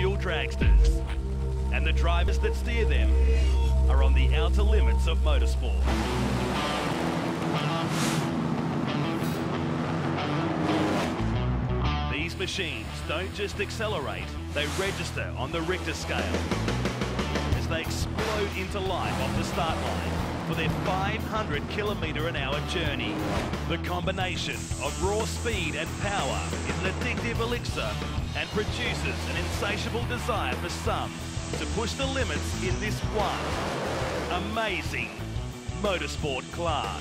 fuel dragsters. And the drivers that steer them are on the outer limits of motorsport. These machines don't just accelerate, they register on the Richter scale as they explode into life off the start line for their 500 kilometre an hour journey. The combination of raw speed and power is an addictive elixir and produces an insatiable desire for some to push the limits in this one amazing motorsport class.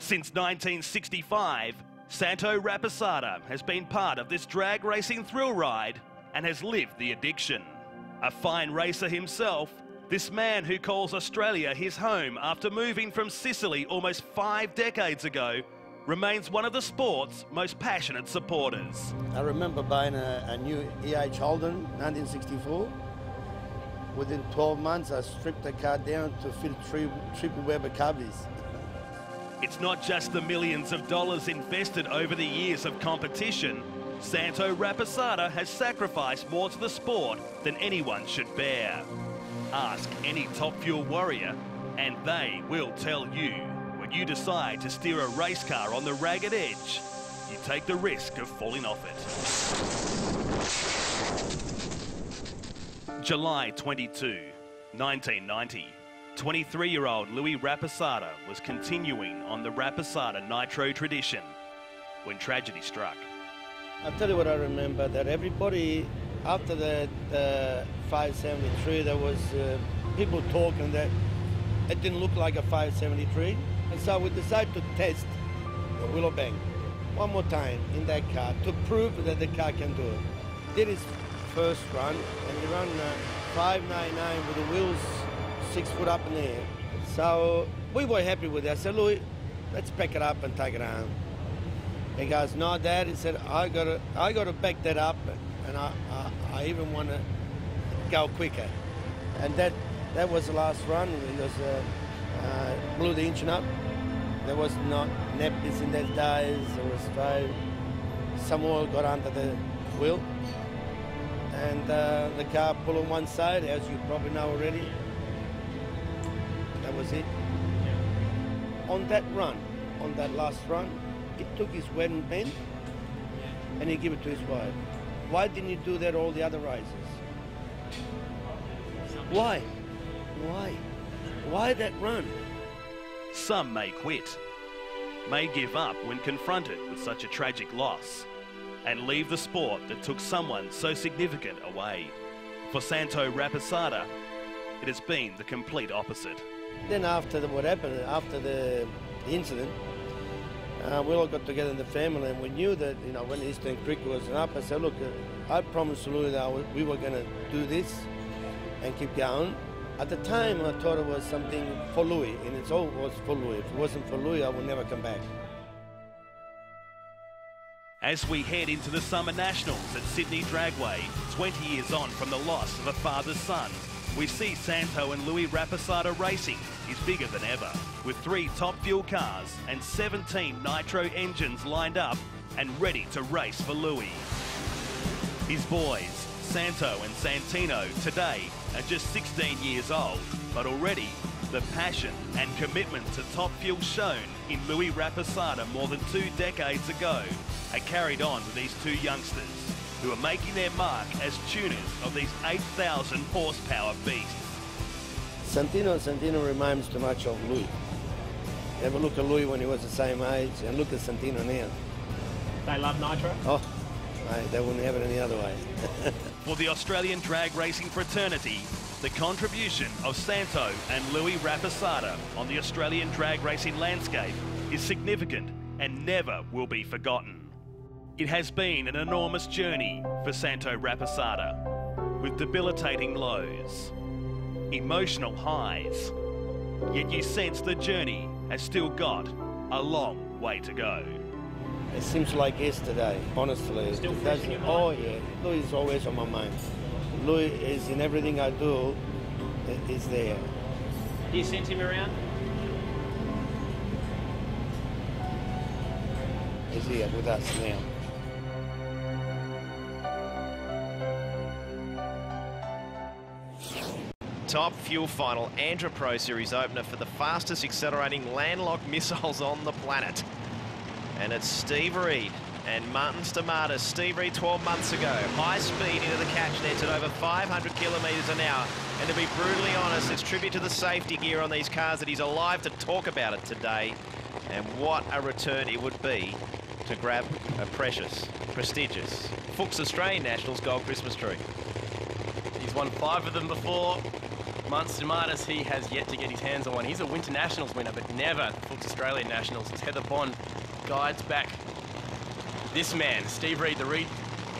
Since 1965, Santo Rapisarda has been part of this drag racing thrill ride and has lived the addiction. A fine racer himself, this man who calls Australia his home after moving from Sicily almost five decades ago remains one of the sport's most passionate supporters. I remember buying a, a new EH Holden 1964. Within 12 months, I stripped the car down to fit triple Weber carbies. It's not just the millions of dollars invested over the years of competition. Santo Rapisarda has sacrificed more to the sport than anyone should bear. Ask any top fuel warrior, and they will tell you. When you decide to steer a race car on the ragged edge, you take the risk of falling off it. July 22, 1990. 23-year-old Louis Rapisarda was continuing on the Rapisarda Nitro tradition when tragedy struck. I'll tell you what I remember, that everybody, after the, the 573, there was uh, people talking that it didn't look like a 573. And so we decided to test the Willowbank one more time in that car to prove that the car can do it. Did his first run, and he ran uh, 599 with the wheels six foot up in the air. So we were happy with that. I said, Louis, let's pack it up and take it home. He goes, no, Dad. He said, I got to, I got to back that up, and I, I, I even want to go quicker. And that, that was the last run. He was, uh, uh, blew the engine up. There was not nappies in those days. There was straight. Some oil got under the wheel, and uh, the car pulled on one side, as you probably know already. That was it. On that run, on that last run, he took his wedding band and he gave it to his wife. Why didn't he do that all the other races? Why? Why? Why that run? Some may quit, may give up when confronted with such a tragic loss, and leave the sport that took someone so significant away. For Santo Rapisarda, it has been the complete opposite. Then after the, what happened, after the, the incident, uh, we all got together in the family and we knew that, you know, when Eastern Creek was up, I said, look, uh, I promised Louis that we were going to do this and keep going. At the time, I thought it was something for Louis, and it's all was for Louis. If it wasn't for Louis, I would never come back. As we head into the Summer Nationals at Sydney Dragway, 20 years on from the loss of a father's son, we see Santo and Louis Rapisarda Racing. Is bigger than ever, with three top fuel cars and 17 nitro engines lined up and ready to race for Louis. His boys, Santo and Santino, today are just 16 years old, but already the passion and commitment to top fuel shown in Louis Rapisarda more than two decades ago are carried on with these two youngsters who are making their mark as tuners of these 8,000 horsepower beasts. Santino Santino reminds too much of Louis. Ever look at Louis when he was the same age and look at Santino now. They love nitro? Oh, mate, they wouldn't have it any other way. For the Australian drag racing fraternity, the contribution of Santo and Louis Rapisarda on the Australian drag racing landscape is significant and never will be forgotten. It has been an enormous journey for Santo Rapisarda, with debilitating lows, emotional highs, yet you sense the journey has still got a long way to go. It seems like yesterday, honestly. Still It doesn't- Oh yeah, Louis is always on my mind. Louis is in everything I do. i- Is there. Do you sense him around? is here with us now. Top Fuel Final, Andra Pro Series opener for the fastest accelerating landlocked missiles on the planet. And it's Steve Reed and Martin Stamatis. Steve Reed 12 months ago, high speed into the catch nets at over 500 kilometres an hour. And to be brutally honest, it's tribute to the safety gear on these cars that he's alive to talk about it today. And what a return it would be to grab a precious, prestigious Fuchs Australian Nationals Gold Christmas tree. He's won five of them before. Munster Martis, he has yet to get his hands on one. He's a Winter Nationals winner, but never the Fuchs Australian Nationals. It's Heather Bond guides back this man, Steve Reed, the Reed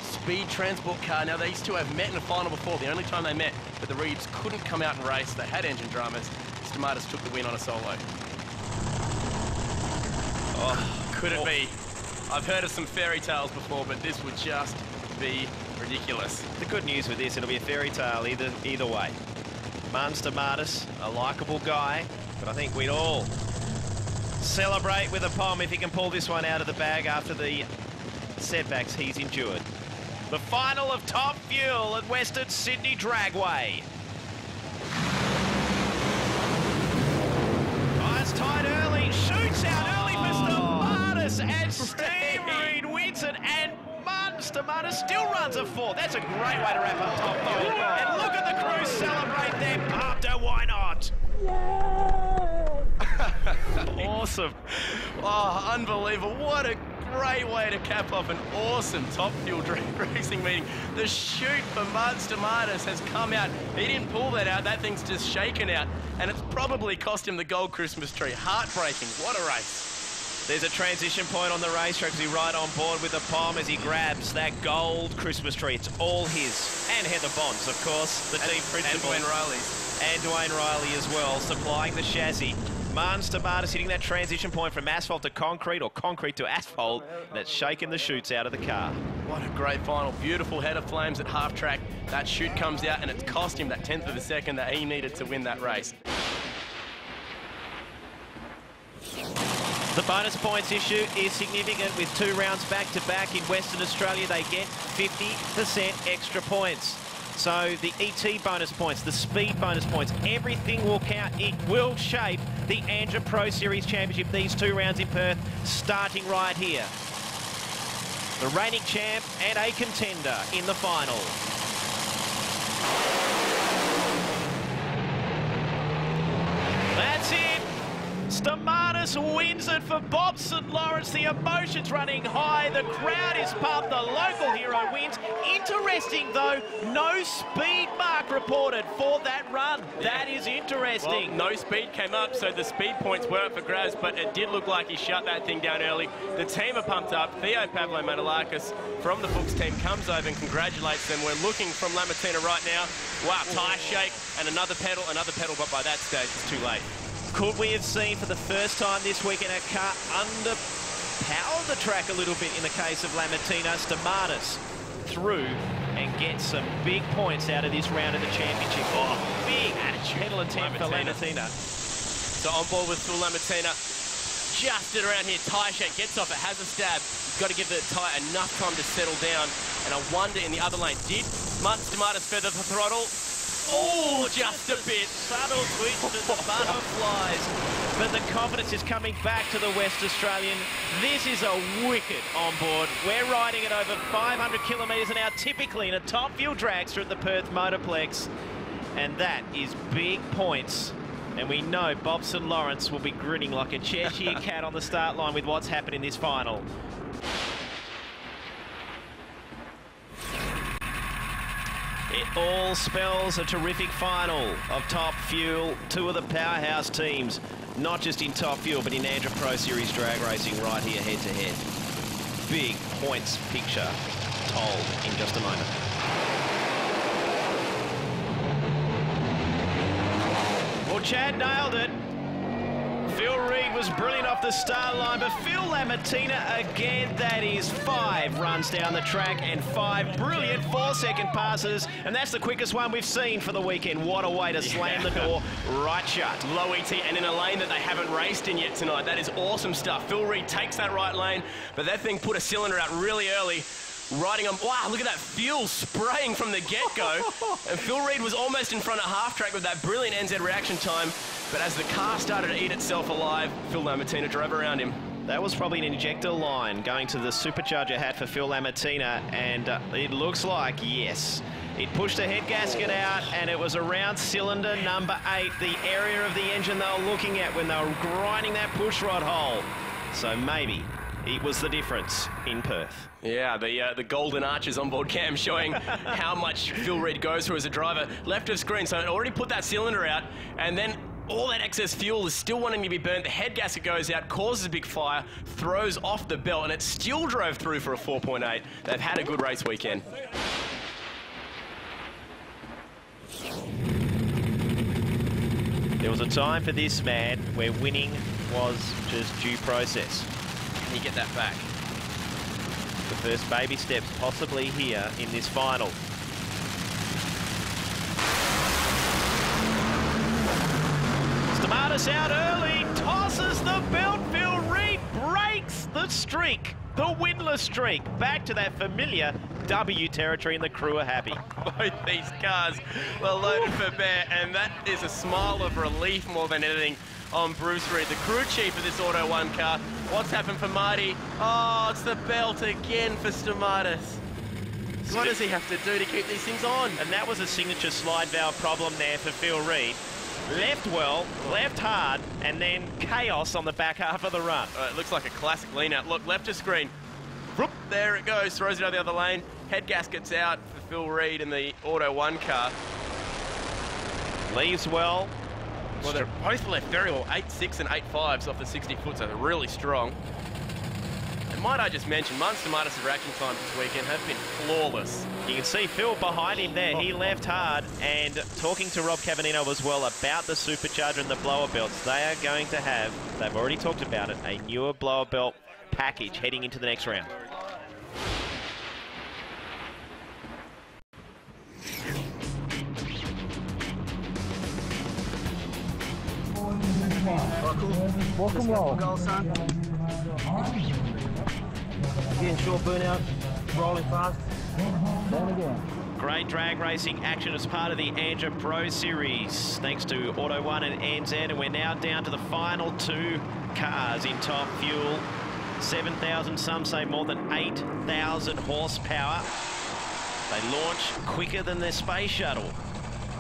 speed transport car. Now, these two have met in a final before, the only time they met, but the Reeds couldn't come out and race. They had engine dramas. Stamatis took the win on a solo. Oh, could it be? I've heard of some fairy tales before, but this would just be ridiculous. The good news with this, it'll be a fairy tale either either way. Munster Martis, a likeable guy, but I think we'd all celebrate with a palm if he can pull this one out of the bag after the setbacks he's endured. The final of Top Fuel at Western Sydney Dragway. Four. That's a great way to wrap up Top Fuel. And look at the crew celebrate their pumped, why not? awesome. Oh, unbelievable. What a great way to cap off an awesome Top Fuel drag racing meeting. The shoot for Munster Martis has come out. He didn't pull that out. That thing's just shaken out. And it's probably cost him the gold Christmas tree. Heartbreaking. What a race. There's a transition point on the racetrack as he right on board with the palm as he grabs that gold Christmas tree. It's all his. And Heather Bonds, of course, the and, team principal. And Dwayne Riley's. And Dwayne Riley as well, supplying the chassis. Munster Martis hitting that transition point from asphalt to concrete or concrete to asphalt that's shaken the chutes out of the car. What a great final. Beautiful head of flames at half track. That chute comes out and it's cost him that tenth of a second that he needed to win that race. The bonus points issue is significant with two rounds back to back in Western Australia. They get 50% extra points. So the ET bonus points, the speed bonus points, everything will count. It will shape the Andra Pro Series Championship, these two rounds in Perth, starting right here. The reigning champ and a contender in the final. That's it. Stamatis wins it for Bob St. Lawrence. The emotions running high. The crowd is pumped. The local hero wins. Interesting, though, no speed mark reported for that run. That is interesting. Well, no speed came up, so the speed points were up for grabs, but it did look like he shut that thing down early. The team are pumped up. Theo Pavlo Manolakis from the Fuchs team comes over and congratulates them. We're looking from Lamattina right now. Wow, tyre shake and another pedal, another pedal, but by that stage it's too late. Could we have seen for the first time this weekend a car underpower the track a little bit in the case of Lamattina Stamatis through and get some big points out of this round of the championship. Oh, big pedal attempt for Lamattina. So on board with Phil Lamattina. Just it around here. Tyre shake gets off it, has a stab. You've got to give the tyre enough time to settle down. And I wonder in the other lane, did Martin Stamatis feather the throttle? Oh, just a bit. Subtle twitch to the butterflies. But the confidence is coming back to the West Australian. This is a wicked on board. We're riding at over 500 kilometres an hour, typically in a top fuel dragster at the Perth Motorplex. And that is big points. And we know Bob St. Lawrence will be grinning like a Cheshire cat on the start line with what's happened in this final. It all spells a terrific final of Top Fuel, two of the powerhouse teams, not just in Top Fuel, but in Andra Pro Series drag racing right here head to head. Big points picture told in just a moment. Well, Chad nailed it. Phil Reed was brilliant off the start line, but Phil Lamattina again, that is five runs down the track and five brilliant four-second passes, and that's the quickest one we've seen for the weekend. What a way to slam the door right shut. Low ET and in a lane that they haven't raced in yet tonight. That is awesome stuff. Phil Reed takes that right lane, but that thing put a cylinder out really early. Riding on, wow, look at that fuel spraying from the get-go. and Phil Reed was almost in front of half track with that brilliant NZ reaction time. But as the car started to eat itself alive, Phil Lamattina drove around him. That was probably an injector line going to the supercharger hat for Phil Lamattina, and uh, it looks like, yes, it pushed the head gasket out, and it was around cylinder number eight, the area of the engine they were looking at when they were grinding that pushrod hole. So maybe it was the difference in Perth. Yeah, the uh, the golden arches on board cam showing how much Phil Reed goes for as a driver. Left of screen, so it already put that cylinder out, and then all that excess fuel is still wanting to be burnt. The head gasket goes out, causes a big fire, throws off the belt, and it still drove through for a 4.8. They've had a good race weekend. There was a time for this man where winning was just due process. Can you get that back? The first baby steps possibly here in this final. Stamatis out early, tosses the belt, Phil Reed breaks the streak, the winless streak, back to that familiar W territory and the crew are happy. Both these cars were loaded for bear, and that is a smile of relief more than anything on Bruce Reed, the crew chief of this Auto 1 car. What's happened for Marty? Oh, it's the belt again for Stamatis. What does he have to do to keep these things on? And that was a signature slide valve problem there for Phil Reed. Left well, left hard, and then chaos on the back half of the run. Uh, it looks like a classic lean out. Look, left to screen. Whoop, there it goes, throws it out the other lane. Head gaskets out for Phil Reed in the Auto 1 car. Leaves well. Well, they're both left very well. 8.6 and 8.5s off the 60 foot, so they're really strong. And might I just mention, Munster Martis' reaction times this weekend have been flawless. You can see Phil behind him there. He oh. left hard and talking to Rob Cavannino as well about the supercharger and the blower belts. They are going to have, they've already talked about it, a newer blower belt package heading into the next round. And roll. Getting short burnout, rolling fast. Again. Great drag racing action as part of the Andra Pro Series. Thanks to Auto 1 and NZ. And we're now down to the final two cars in top fuel. 7,000, some say more than 8,000 horsepower. They launch quicker than their space shuttle.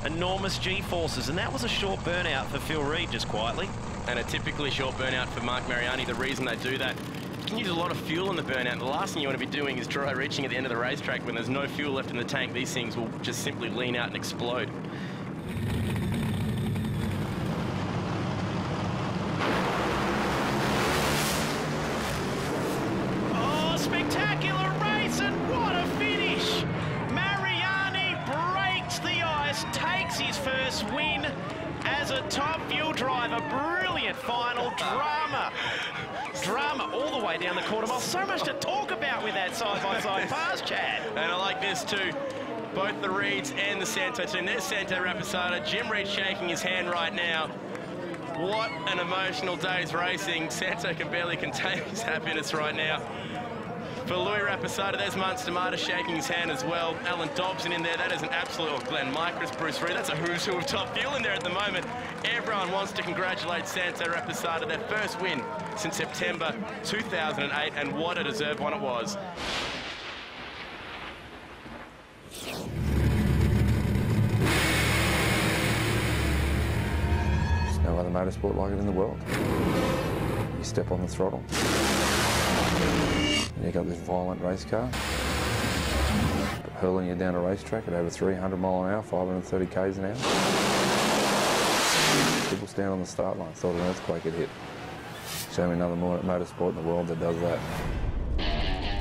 Enormous G-forces. And that was a short burnout for Phil Reed, just quietly. And a typically short burnout for Mark Mariani. The reason they do that, you can use a lot of fuel in the burnout. The last thing you want to be doing is dry reaching at the end of the racetrack when there's no fuel left in the tank. These things will just simply lean out and explode. And the Santo team. There's Santo Rapisarda. Jim Reed shaking his hand right now. What an emotional day's racing. Santo can barely contain his happiness right now. For Louis Rapisarda, there's Munster Marta shaking his hand as well. Alan Dobson in there, that is an absolute, or Glenn Micros, Bruce Reed, that's a who's who of top fuel in there at the moment. Everyone wants to congratulate Santo Rapisarda, their first win since September 2008, and what a deserved one it was. No other motorsport like it in the world. You step on the throttle. and you've got this violent race car hurling you down a racetrack at over 300 mile an hour, 530 k's an hour. People stand on the start line, thought an earthquake had hit. Show me another motorsport in the world that does that.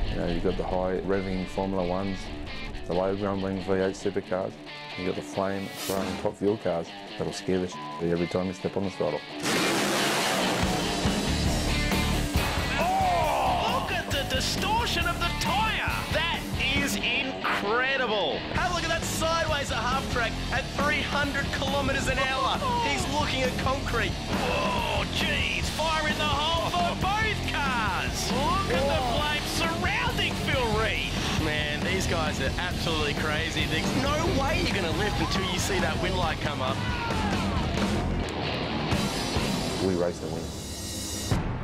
You know, you've got the high revving Formula Ones, the low grumbling V8 supercars. You've got the flame throwing top fuel cars Ruskevich. Every time you step on the throttle. Look at the distortion of the tyre. That is incredible. Have a look at that sideways half track at 300 kilometres an hour. He's looking at concrete. Oh, geez, fire in the hole for both cars. Look at the. Man, these guys are absolutely crazy. There's no way you're going to lift until you see that wind light come up. We race to win.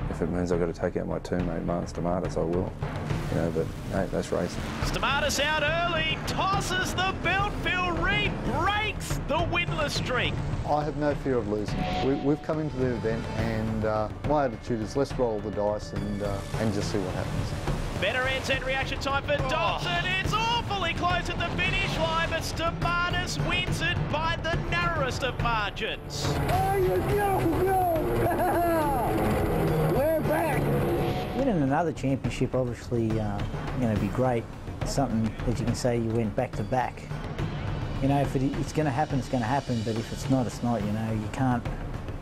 If it means I've got to take out my teammate Martin Stamatis, I will. You know, but hey, that's racing. Stamatis out early, tosses the belt. Phil Reed breaks the winless streak. I have no fear of losing. We, we've come into the event and uh, my attitude is let's roll the dice and, uh, and just see what happens. Better end reaction time for Dodson. It's awfully close at the finish line, but Stamatis wins it by the narrowest of margins. Oh yeah, we're back. Winning another championship, obviously, uh, going to be great. Something that you can say you went back to back. You know, if it, it's going to happen, it's going to happen. But if it's not, it's not. You know, you can't.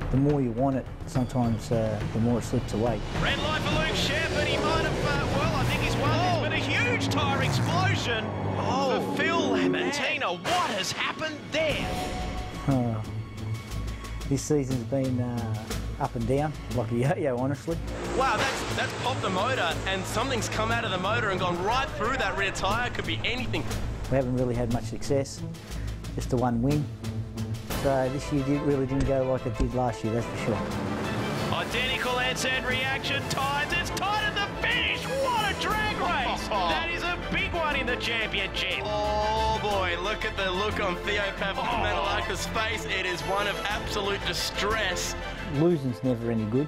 The more you want it, sometimes uh, the more it slips away. Red light for Luke Shepard. He might have, uh, well, huge tyre explosion Oh, for Phil Lamattina. What has happened there? This season's been uh, up and down, like a yo-yo, honestly. Wow, that's, that's popped the motor and something's come out of the motor and gone right through that rear tyre. Could be anything. We haven't really had much success, just the one win. So this year did, really didn't go like it did last year, that's for sure. Identical end reaction times. It's tied drag race. That is a big one in the championship. Oh boy, look at the look on Theo Papamanalaka's face. It is one of absolute distress. Losing's never any good.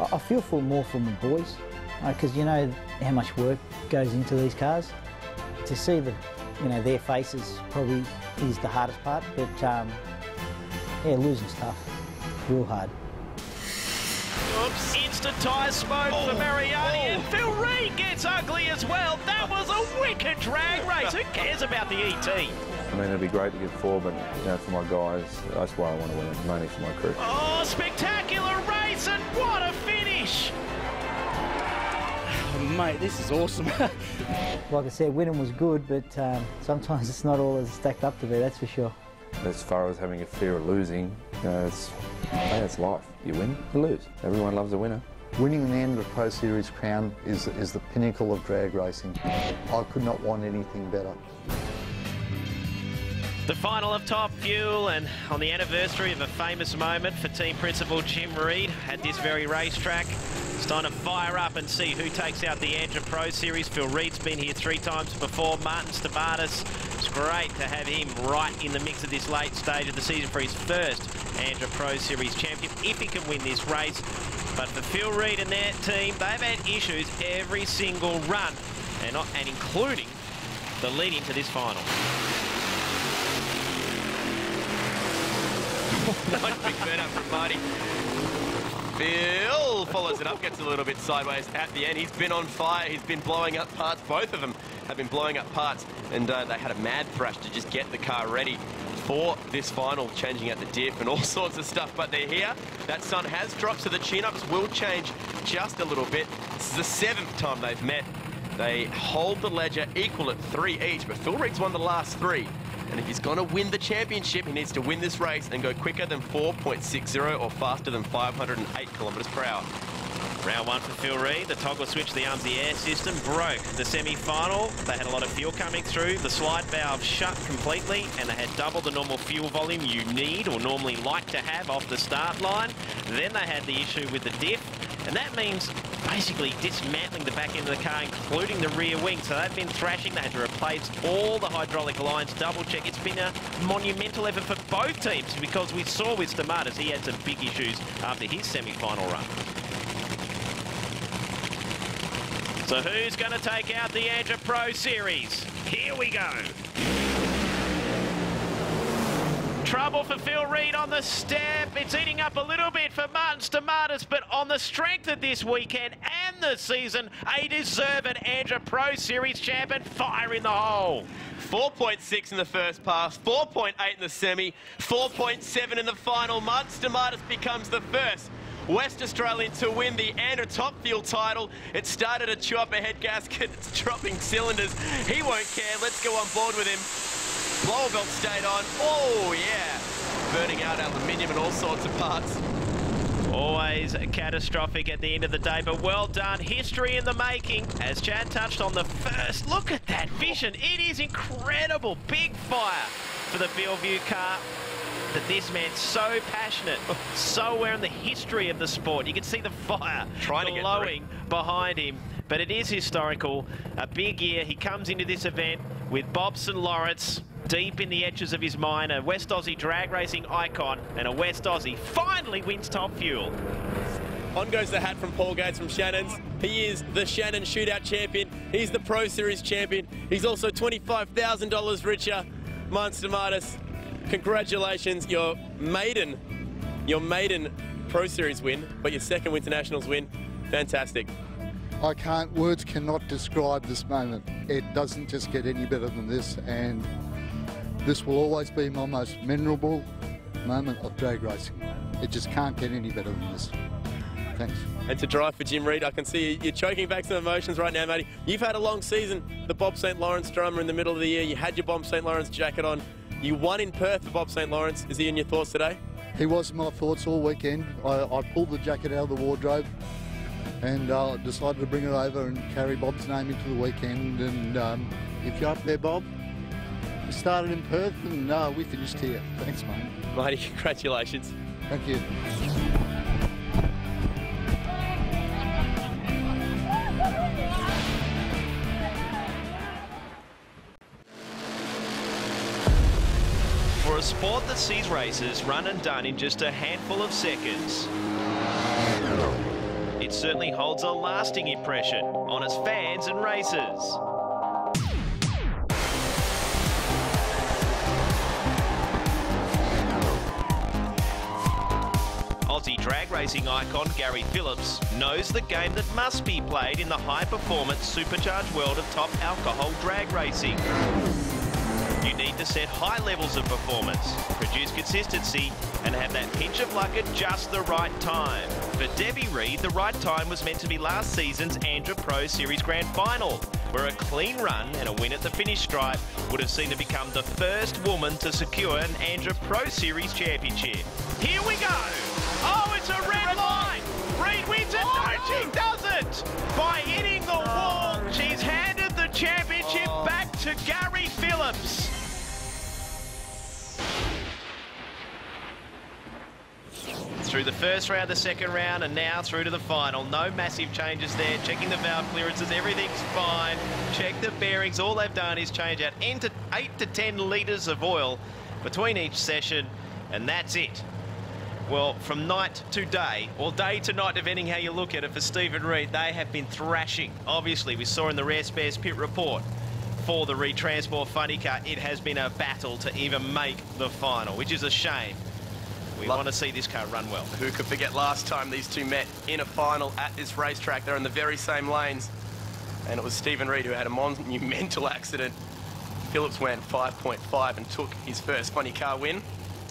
I, I feel for more from the boys, because you know how much work goes into these cars. To see the, you know, their faces probably is the hardest part, but um, yeah, losing's tough, real hard. Oops, instant tyre smoke for Mariani, and Phil Reed gets ugly as well. That was a wicked drag race. Who cares about the ET? I mean, it'd be great to get four, but you know, for my guys, that's why I want to win it, mainly for my crew. Oh, spectacular race, and what a finish! Mate, this is awesome. Like I said, winning was good, but um, sometimes it's not all it's stacked up to be, that's for sure. As far as having a fear of losing, you know, it's, hey, it's life. You win, you lose. Everyone loves a winner. Winning the Andra Pro Series crown is, is the pinnacle of drag racing. I could not want anything better. The final of Top Fuel, and on the anniversary of a famous moment for team principal Jim Reed at this very racetrack. It's time to fire up and see who takes out the Andra Pro Series. Phil Reed's been here three times before. Martin Stamatis. It's great to have him right in the mix at this late stage of the season for his first Andra Pro Series champion, if he can win this race. But for Phil Reed and their team, they've had issues every single run, and, not, and including the lead into this final. Nice big burn up from Marty. Phil follows it up, gets a little bit sideways at the end. He's been on fire. He's been blowing up parts. Both of them have been blowing up parts. And uh, they had a mad thrash to just get the car ready for this final, changing out the diff and all sorts of stuff. But they're here. That sun has dropped, so the chin-ups will change just a little bit. This is the seventh time they've met. They hold the ledger equal at three each, but Phil Reed's won the last three. And if he's going to win the championship, he needs to win this race and go quicker than 4.60 or faster than 508 kilometres per hour. Round one for Phil Reed. The toggle switch, the arms, the air system broke. The semi-final, they had a lot of fuel coming through. The slide valve shut completely, and they had double the normal fuel volume you need or normally like to have off the start line. Then they had the issue with the diff, and that means basically dismantling the back end of the car, including the rear wing. So they've been thrashing. They had to replace all the hydraulic lines, double check. It's been a monumental effort for both teams because we saw with Stamatis, he had some big issues after his semi-final run. So who's going to take out the Andra Pro Series? Here we go. Trouble for Phil Reed on the step. It's eating up a little bit for Martin Stamatis, but on the strength of this weekend and the season, a deserved Andra Pro Series champion. Fire in the hole. 4.6 in the first pass, 4.8 in the semi, 4.7 in the final. Martin Stamatis becomes the first West Australian to win the Andra Top Fuel title. It started to chew up a head gasket. It's dropping cylinders. He won't care. Let's go on board with him. Blower belt stayed on. Oh, yeah. Burning out aluminium and all sorts of parts. Always catastrophic at the end of the day, but well done. History in the making. As Chad touched on the first, look at that vision. It is incredible. Big fire for the Bellevue car. But this man's so passionate, so aware in the history of the sport. You can see the fire Trying glowing behind him. But it is historical. A big year. He comes into this event with Bob St. Lawrence deep in the etches of his mind, a West Aussie drag racing icon, and a West Aussie finally wins Top Fuel. On goes the hat from Paul Gates from Shannon's. He is the Shannon Shootout champion. He's the Pro Series champion. He's also $25,000 richer. Monster Martis, congratulations. Your maiden, your maiden Pro Series win, but your second Internationals win. Fantastic. I can't, words cannot describe this moment. It doesn't just get any better than this, and this will always be my most memorable moment of drag racing. It just can't get any better than this. Thanks. And to drive for Jim Reed, I can see you're choking back some emotions right now, matey. You've had a long season. The Bob St. Lawrence drummer in the middle of the year. You had your Bob St. Lawrence jacket on. You won in Perth for Bob St. Lawrence. Is he in your thoughts today? He was in my thoughts all weekend. I, I pulled the jacket out of the wardrobe and uh, decided to bring it over and carry Bob's name into the weekend. And um, if you're up there, Bob, started in Perth and uh, we finished here. Thanks, mate. Matey, congratulations. Thank you. For a sport that sees races run and done in just a handful of seconds, it certainly holds a lasting impression on its fans and racers. Aussie drag racing icon Gary Phillips knows the game that must be played in the high-performance supercharged world of top alcohol drag racing. You need to set high levels of performance, produce consistency, and have that pinch of luck at just the right time. For Debbie Reed, the right time was meant to be last season's Andra Pro Series Grand Final, where a clean run and a win at the finish stripe would have seen her become the first woman to secure an Andra Pro Series championship. Here we go! Oh, it's a red line! Reed wins it! No, she doesn't! By hitting the wall, she's handed the championship oh. back to Gary Phillips. Through the first round, the second round, and now through to the final. No massive changes there. Checking the valve clearances, everything's fine. Check the bearings. All they've done is change out into 8 to 10 litres of oil between each session, and that's it. Well, from night to day, or day to night, depending how you look at it, for Stephen Reed, they have been thrashing. Obviously, we saw in the Rare Spares pit report for the Retransport Funny Car, it has been a battle to even make the final, which is a shame. We Lo- want to see this car run well. Who could forget last time these two met in a final at this racetrack? They're in the very same lanes. And it was Stephen Reed who had a monumental accident. Phillips went 5.5 and took his first funny car win.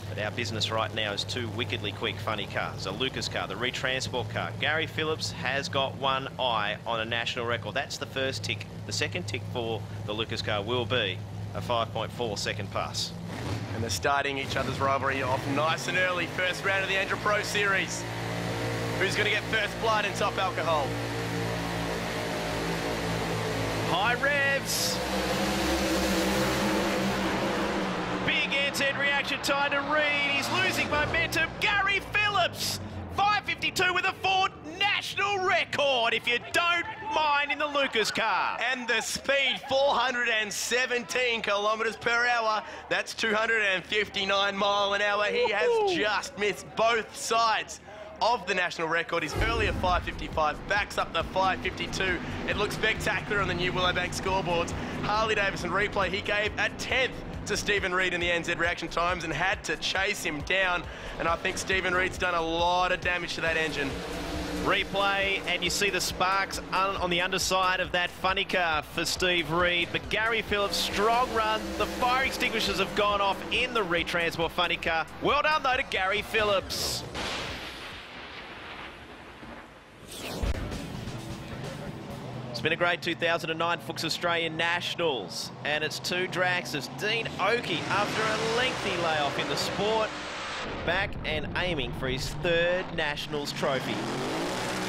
But our business right now is two wickedly quick funny cars. A Lucas car, the Retransport car. Gary Phillips has got one eye on a national record. That's the first tick. The second tick for the Lucas car will be a 5.4 second pass. And they're starting each other's rivalry off nice and early. First round of the Andra Pro Series. Who's going to get first blood in top alcohol? High revs. Big end reaction time to Reed. He's losing momentum. Gary Phillips, 552 with a Ford national record, if you don't mind, in the Lucas car. And the speed, 417 kilometres per hour. That's 259 mile an hour. He has just missed both sides of the national record. His earlier 555 backs up the 552. It looks spectacular on the new Willowbank scoreboards. Harley Davidson replay, he gave a 10th to Stephen Reed in the NZ reaction times and had to chase him down. And I think Stephen Reed's done a lot of damage to that engine. Replay, and you see the sparks on the underside of that funny car for Steve Reed. But Gary Phillips, strong run. The fire extinguishers have gone off in the retransport funny car. Well done, though, to Gary Phillips. It's been a great 2009 Fuchs Australian Nationals, and it's two drags as Dean Oakey after a lengthy layoff in the sport back and aiming for his third Nationals trophy.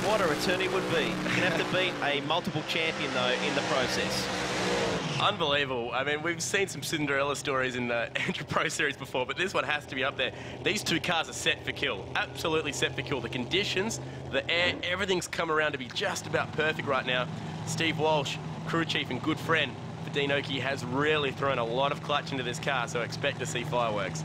What a return it would be. You're going to have to beat a multiple champion, though, in the process. Unbelievable. I mean, we've seen some Cinderella stories in the Andra Pro Series before, but this one has to be up there. These two cars are set for kill. Absolutely set for kill. The conditions, the air, everything's come around to be just about perfect right now. Steve Walsh, crew chief and good friend for Oakey, has really thrown a lot of clutch into this car, so expect to see fireworks.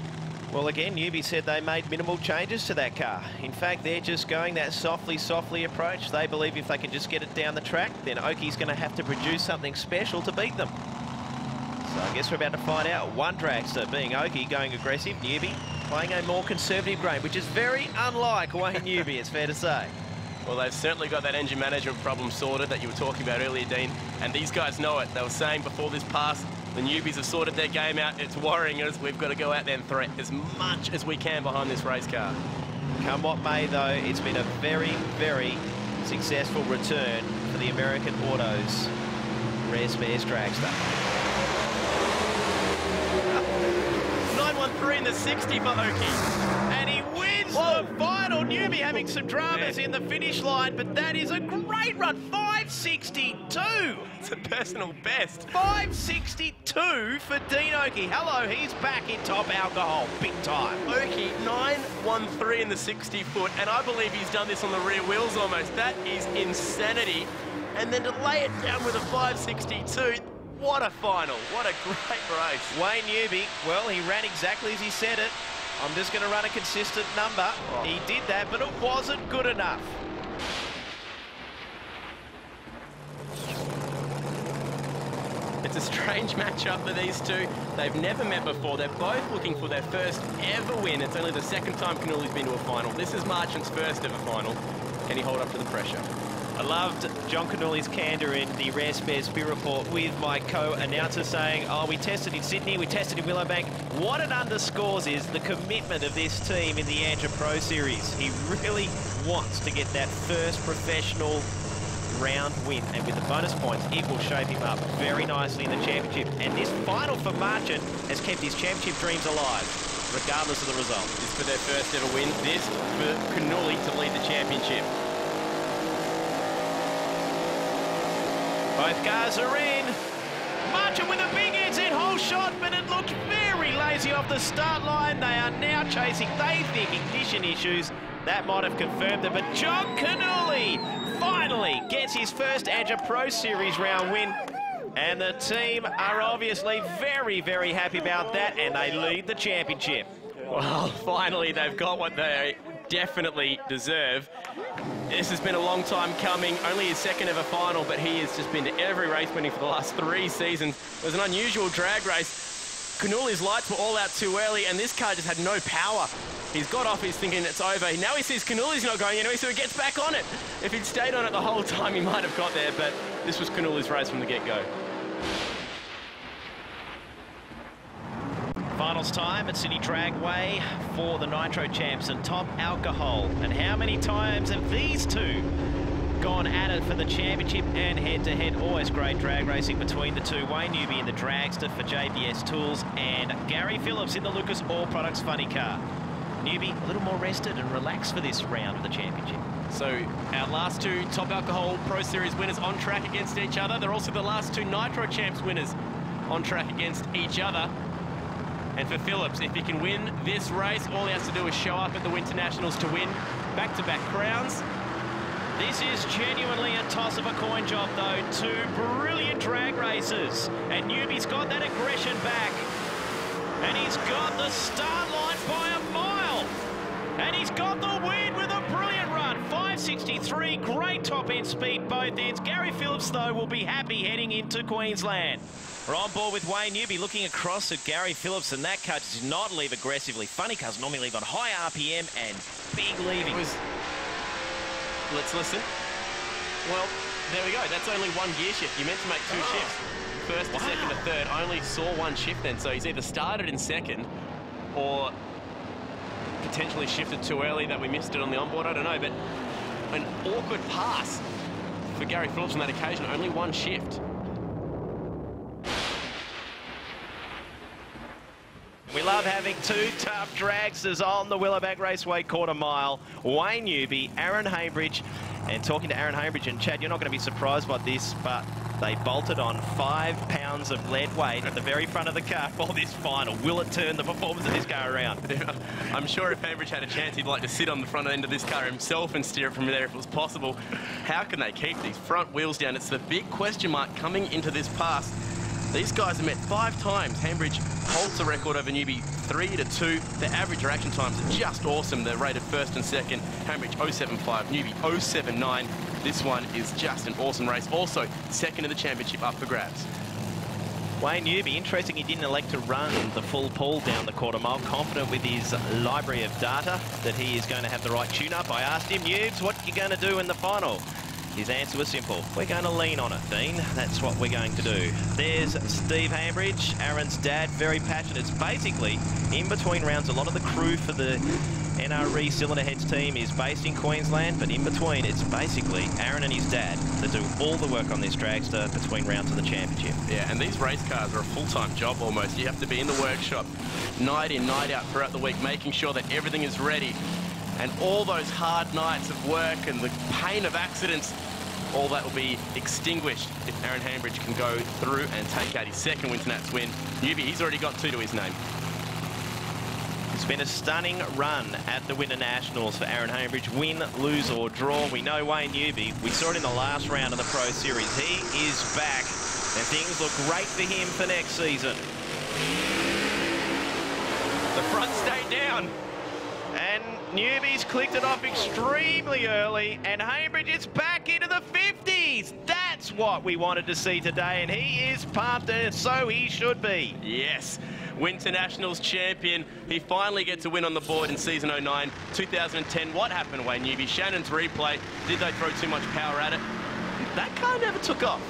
Well, again, Newby said they made minimal changes to that car. In fact, they're just going that softly, softly approach. They believe if they can just get it down the track, then Oakey's going to have to produce something special to beat them. So I guess we're about to find out. One dragster being Oakey going aggressive, Newby playing a more conservative game, which is very unlike Wayne Newby, it's fair to say. Well, they've certainly got that engine management problem sorted that you were talking about earlier, Dean, and these guys know it. They were saying before this pass, the newbies have sorted their game out. It's worrying us. We've got to go out there and threat as much as we can behind this race car. Come what may, though, it's been a very, very successful return for the American Autos Rare Spares Dragster. 913 in the 60 for Oakey. And he wins Whoa. the final. Newby having some dramas in the finish line, but that is a great run. 562. It's a personal best. 562 for Dean Oakey. Hello, he's back in top alcohol, big time. Oakey, 913 in the 60 foot, and I believe he's done this on the rear wheels almost. That is insanity. And then to lay it down with a 562, what a final. What a great race. Wayne Newby, well, he ran exactly as he said it. I'm just going to run a consistent number. Oh. He did that, but it wasn't good enough. It's a strange matchup for these two. They've never met before. They're both looking for their first ever win. It's only the second time Canooly's been to a final. This is Marchant's first ever final. Can he hold up to the pressure? I loved John Canooly's candor in the Rare Spare Speed Report with my co-announcer saying, oh, we tested in Sydney, we tested in Willowbank. What it underscores is the commitment of this team in the ANDRA Pro Series. He really wants to get that first professional round win. And with the bonus points, it will shape him up very nicely in the championship. And this final for Marchant has kept his championship dreams alive, regardless of the result. This for their first ever win. This for Canooly to lead the championship. Both cars are in. Marchant with a big inside hole shot, but it looked very lazy off the start line. They are now chasing. They think ignition issues. That might have confirmed it, but John Canooly finally gets his first ANDRA Pro Series round win. And the team are obviously very, very happy about that, and they lead the championship. Well, finally, they've got what they definitely deserve. This has been a long time coming, only his second ever final, but he has just been to every race winning for the last three seasons. It was an unusual drag race. Canooly's lights were all out too early, and this car just had no power. He's got off, he's thinking it's over. Now he sees Canooly's not going anywhere, so he gets back on it. If he'd stayed on it the whole time, he might have got there, but this was Canooly's race from the get-go. Finals time at Sydney Dragway for the Nitro Champs and Top Alcohol. And how many times have these two gone at it for the championship and head-to-head? -head? Always great drag racing between the two. Wayne Newby in the dragster for JBS Tools and Gary Phillips in the Lucas All Products Funny Car. Newby a little more rested and relaxed for this round of the championship. So our last two Top Alcohol Pro Series winners on track against each other. They're also the last two Nitro Champs winners on track against each other. And for Phillips, if he can win this race, all he has to do is show up at the Winter Nationals to win back-to-back -back crowns. This is genuinely a toss of a coin job, though. Two brilliant drag races. And Newby's got that aggression back. And he's got the start line by a mile. And he's got the win with a brilliant run. 563, great top-end speed both ends. Gary Phillips, though, will be happy heading into Queensland. We're on board with Wayne Newby looking across at Gary Phillips, and that car does not leave aggressively. Funny cars normally leave on high RPM and big leaving. Let's listen. Well, there we go. That's only one gear shift. You meant to make two oh. shifts. First, wow. second, a third. I only saw one shift then, so he's either started in second or potentially shifted too early that we missed it on the onboard. I don't know, but an awkward pass for Gary Phillips on that occasion, only one shift. We love having two tough dragsters on the Willowbank Raceway quarter mile. Wayne Newby, Aaron Haybridge, and talking to Aaron Haybridge and Chad, you're not going to be surprised by this, but they bolted on five pounds of lead weight at the very front of the car for this final. Will it turn the performance of this car around? I'm sure if Heimbridge had a chance, he'd like to sit on the front end of this car himself and steer it from there if it was possible. How can they keep these front wheels down? It's the big question mark coming into this pass. These guys have met five times. Hambridge holds the record over Newby three to two. Their average reaction times are just awesome. They're rated first and second. Hambridge 075, Newby 079. This one is just an awesome race. Also, second in the championship up for grabs. Wayne Newby, interesting he didn't elect to run the full pull down the quarter mile, confident with his library of data that he is going to have the right tune-up. I asked him, Newbs, what are you going to do in the final? His answer was simple. We're going to lean on it, Dean. That's what we're going to do. There's Steve Hambridge, Aaron's dad, very passionate. It's basically, in between rounds, a lot of the crew for the NRE Cylinder Heads team is based in Queensland, but in between, it's basically Aaron and his dad that do all the work on this dragster between rounds of the championship. Yeah, and these race cars are a full-time job almost. You have to be in the workshop night in, night out throughout the week, making sure that everything is ready. And all those hard nights of work and the pain of accidents all that will be extinguished if Aaron Hambridge can go through and take out his second Winter Nats win. Newby, he's already got two to his name. It's been a stunning run at the Winter Nationals for Aaron Hambridge. Win, lose or draw. We know Wayne Newby. We saw it in the last round of the Pro Series. He is back and things look great for him for next season. The front stayed down. And Newby's clicked it off extremely early, and Hambridge is back into the 50s. That's what we wanted to see today, and he is pumped, and so he should be. Yes. Winter Nationals champion. He finally gets a win on the board in season 09. 2010, what happened, Wayne Newby? Shannon's replay. Did they throw too much power at it? That car never took off.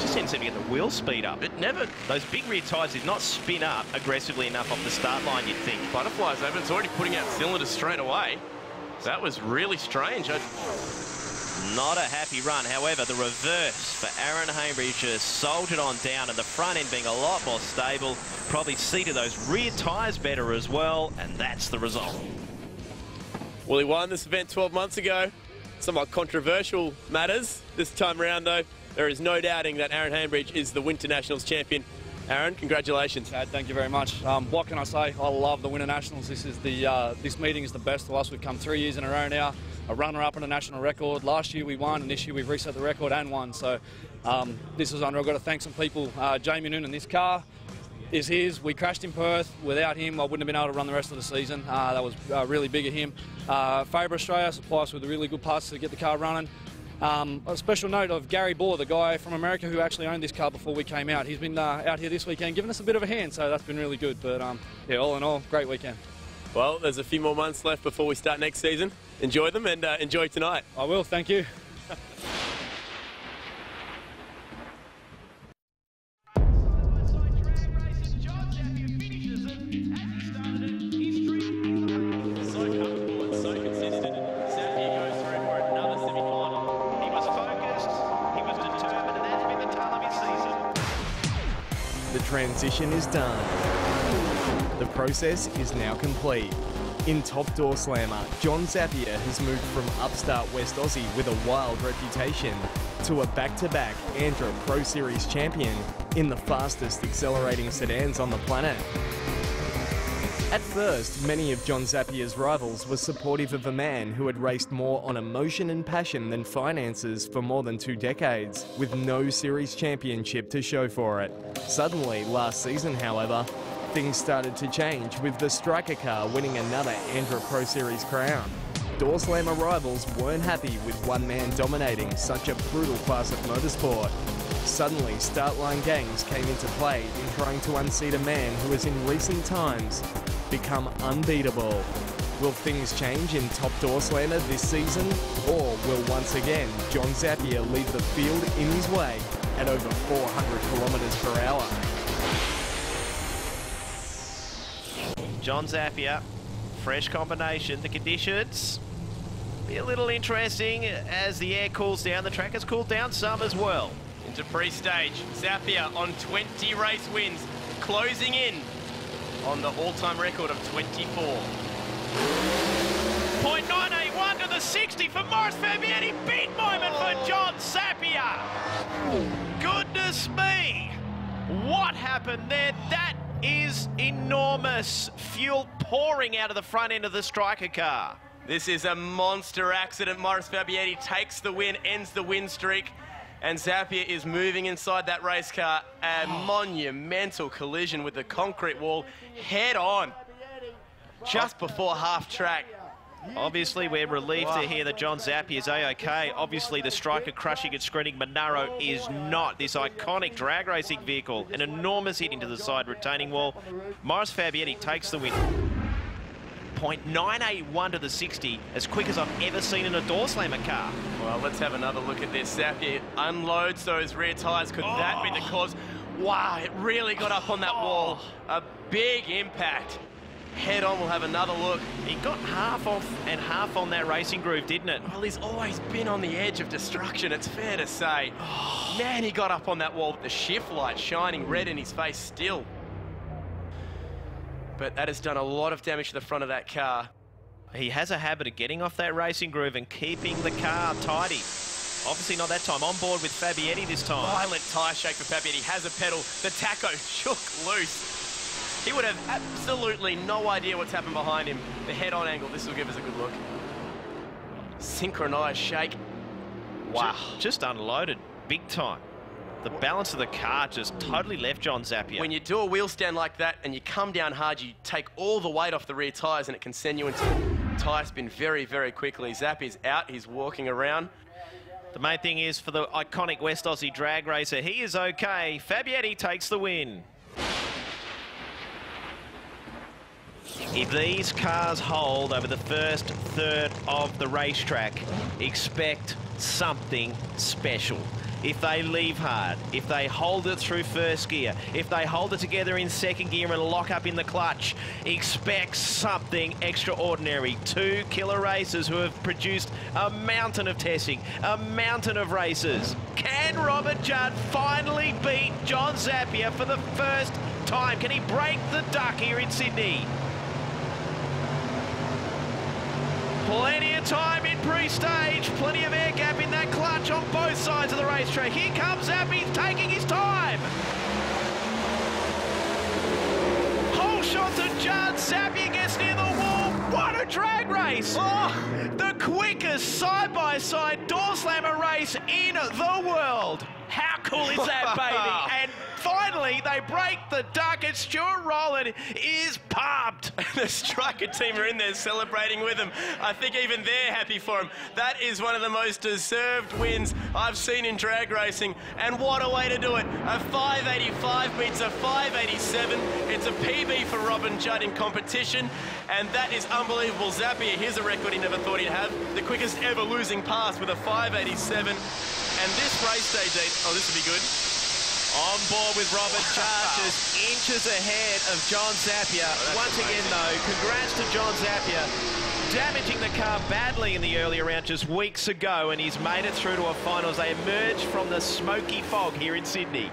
Just didn't seem to get the wheel speed up. It never... Those big rear tyres did not spin up aggressively enough off the start line, you'd think. Butterflies over. It's already putting out cylinders straight away. That was really strange. I... Not a happy run. However, the reverse for Aaron Hambridge just soldiered on down and the front end being a lot more stable, probably seated those rear tyres better as well, and that's the result. Well, he won this event 12 months ago. Somewhat controversial matters. This time around, though, there is no doubting that Aaron Hambridge is the Winter Nationals champion. Aaron, congratulations. Chad, thank you very much. Um, what can I say? I love the Winter Nationals. This is the uh, this meeting is the best to us. We've come three years in a row now. A runner-up and a national record. Last year we won, and this year we've reset the record and won. So um, this is under. I've got to thank some people. Uh, Jamie Noonan, this car is his. We crashed in Perth. Without him, I wouldn't have been able to run the rest of the season. Uh, that was uh, really big of him. Uh, Faber Australia supply us with really good parts to get the car running. Um, a special note of Gary Bohr, the guy from America who actually owned this car before we came out. He's been uh, out here this weekend giving us a bit of a hand, so that's been really good. But um, yeah, all in all, great weekend. Well, there's a few more months left before we start next season. Enjoy them and uh, enjoy tonight. I will, thank you. The transition is done. The process is now complete. In top door slammer, John Zappia has moved from upstart West Aussie with a wild reputation to a back-to-back Andra Pro Series champion in the fastest accelerating sedans on the planet. At first, many of John Zappia's rivals were supportive of a man who had raced more on emotion and passion than finances for more than two decades, with no series championship to show for it. Suddenly, last season, however, things started to change with the striker car winning another Andra Pro Series crown. Door slammer rivals weren't happy with one man dominating such a brutal class of motorsport. Suddenly, start line gangs came into play in trying to unseat a man who has in recent times become unbeatable. Will things change in top door slammer this season? Or will once again John Zappia lead the field in his way at over 400 kilometres per hour? John Zappia, fresh combination. The conditions Be a little interesting as the air cools down. The track has cooled down some as well. Into pre-stage, Zappia on 20 race wins, closing in on the all-time record of 24. 0.981 to the 60 for Maurice Fabietti. Big moment for John Zappia. Goodness me. What happened there? That is enormous. Fuel pouring out of the front end of the striker car. This is a monster accident. Maurice Fabietti takes the win, ends the win streak, and Zappia is moving inside that race car. A oh. monumental collision with the concrete wall head on just before half track. Obviously, we're relieved Wow. to hear that John Zappi is A-OK. Obviously, the striker crushing and screening Monaro is not. This iconic drag racing vehicle, an enormous hit into the side retaining wall. Maurice Fabietti takes the win. 0.981 to the 60, as quick as I've ever seen in a door slammer car. Well, let's have another look at this. Zappi unloads those rear tyres. Could that be the oh. cause? Wow, it really got up on that wall. Oh. A big impact. Head on, we'll have another look. He got half off and half on that racing groove, didn't it? Well, he's always been on the edge of destruction, it's fair to say. Oh, Man, he got up on that wall. With the shift light shining red in his face still. But that has done a lot of damage to the front of that car. He has a habit of getting off that racing groove and keeping the car tidy. Obviously not that time. On board with Fabietti this time. Violent tyre shake for Fabietti. Has a pedal. The taco shook loose. He would have absolutely no idea what's happened behind him. The head-on angle, this will give us a good look. Synchronized shake. Wow. Just unloaded big time. The balance of the car just totally left John Zappia. When you do a wheel stand like that and you come down hard, you take all the weight off the rear tyres and it can send you into tyre spin very, very quickly. Zappy's out, he's walking around. The main thing is for the iconic West Aussie drag racer, he is okay. Fabietti takes the win. If these cars hold over the first third of the racetrack, expect something special. If they leave hard, if they hold it through first gear, if they hold it together in second gear and lock up in the clutch, expect something extraordinary. Two killer racers who have produced a mountain of testing, a mountain of races. Can Robin Judd finally beat John Zappia for the first time? Can he break the duck here in Sydney? Plenty of time in pre-stage, plenty of air gap in that clutch on both sides of the racetrack. Here comes Zappy taking his time. Whole shot to Judd, Zappy gets near the wall. What a drag race! Oh, the quickest side-by-side door slammer race in the world. How cool is that, baby? And finally, they break the duck, and Stuart Rowland is pumped. the striker team are in there celebrating with him. I think even they're happy for him. That is one of the most deserved wins I've seen in drag racing. And what a way to do it. A 585 beats a 587. It's a PB for Robin Judd in competition. And that is unbelievable. Zappia, here's a record he never thought he'd have. The quickest ever losing pass with a 587. And this race day, Dean, oh, this will be good. On board with Robert just inches ahead of John Zappia. Oh, Once again, though, congrats to John Zappia. Damaging the car badly in the earlier round just weeks ago, and he's made it through to a final as they emerge from the smoky fog here in Sydney.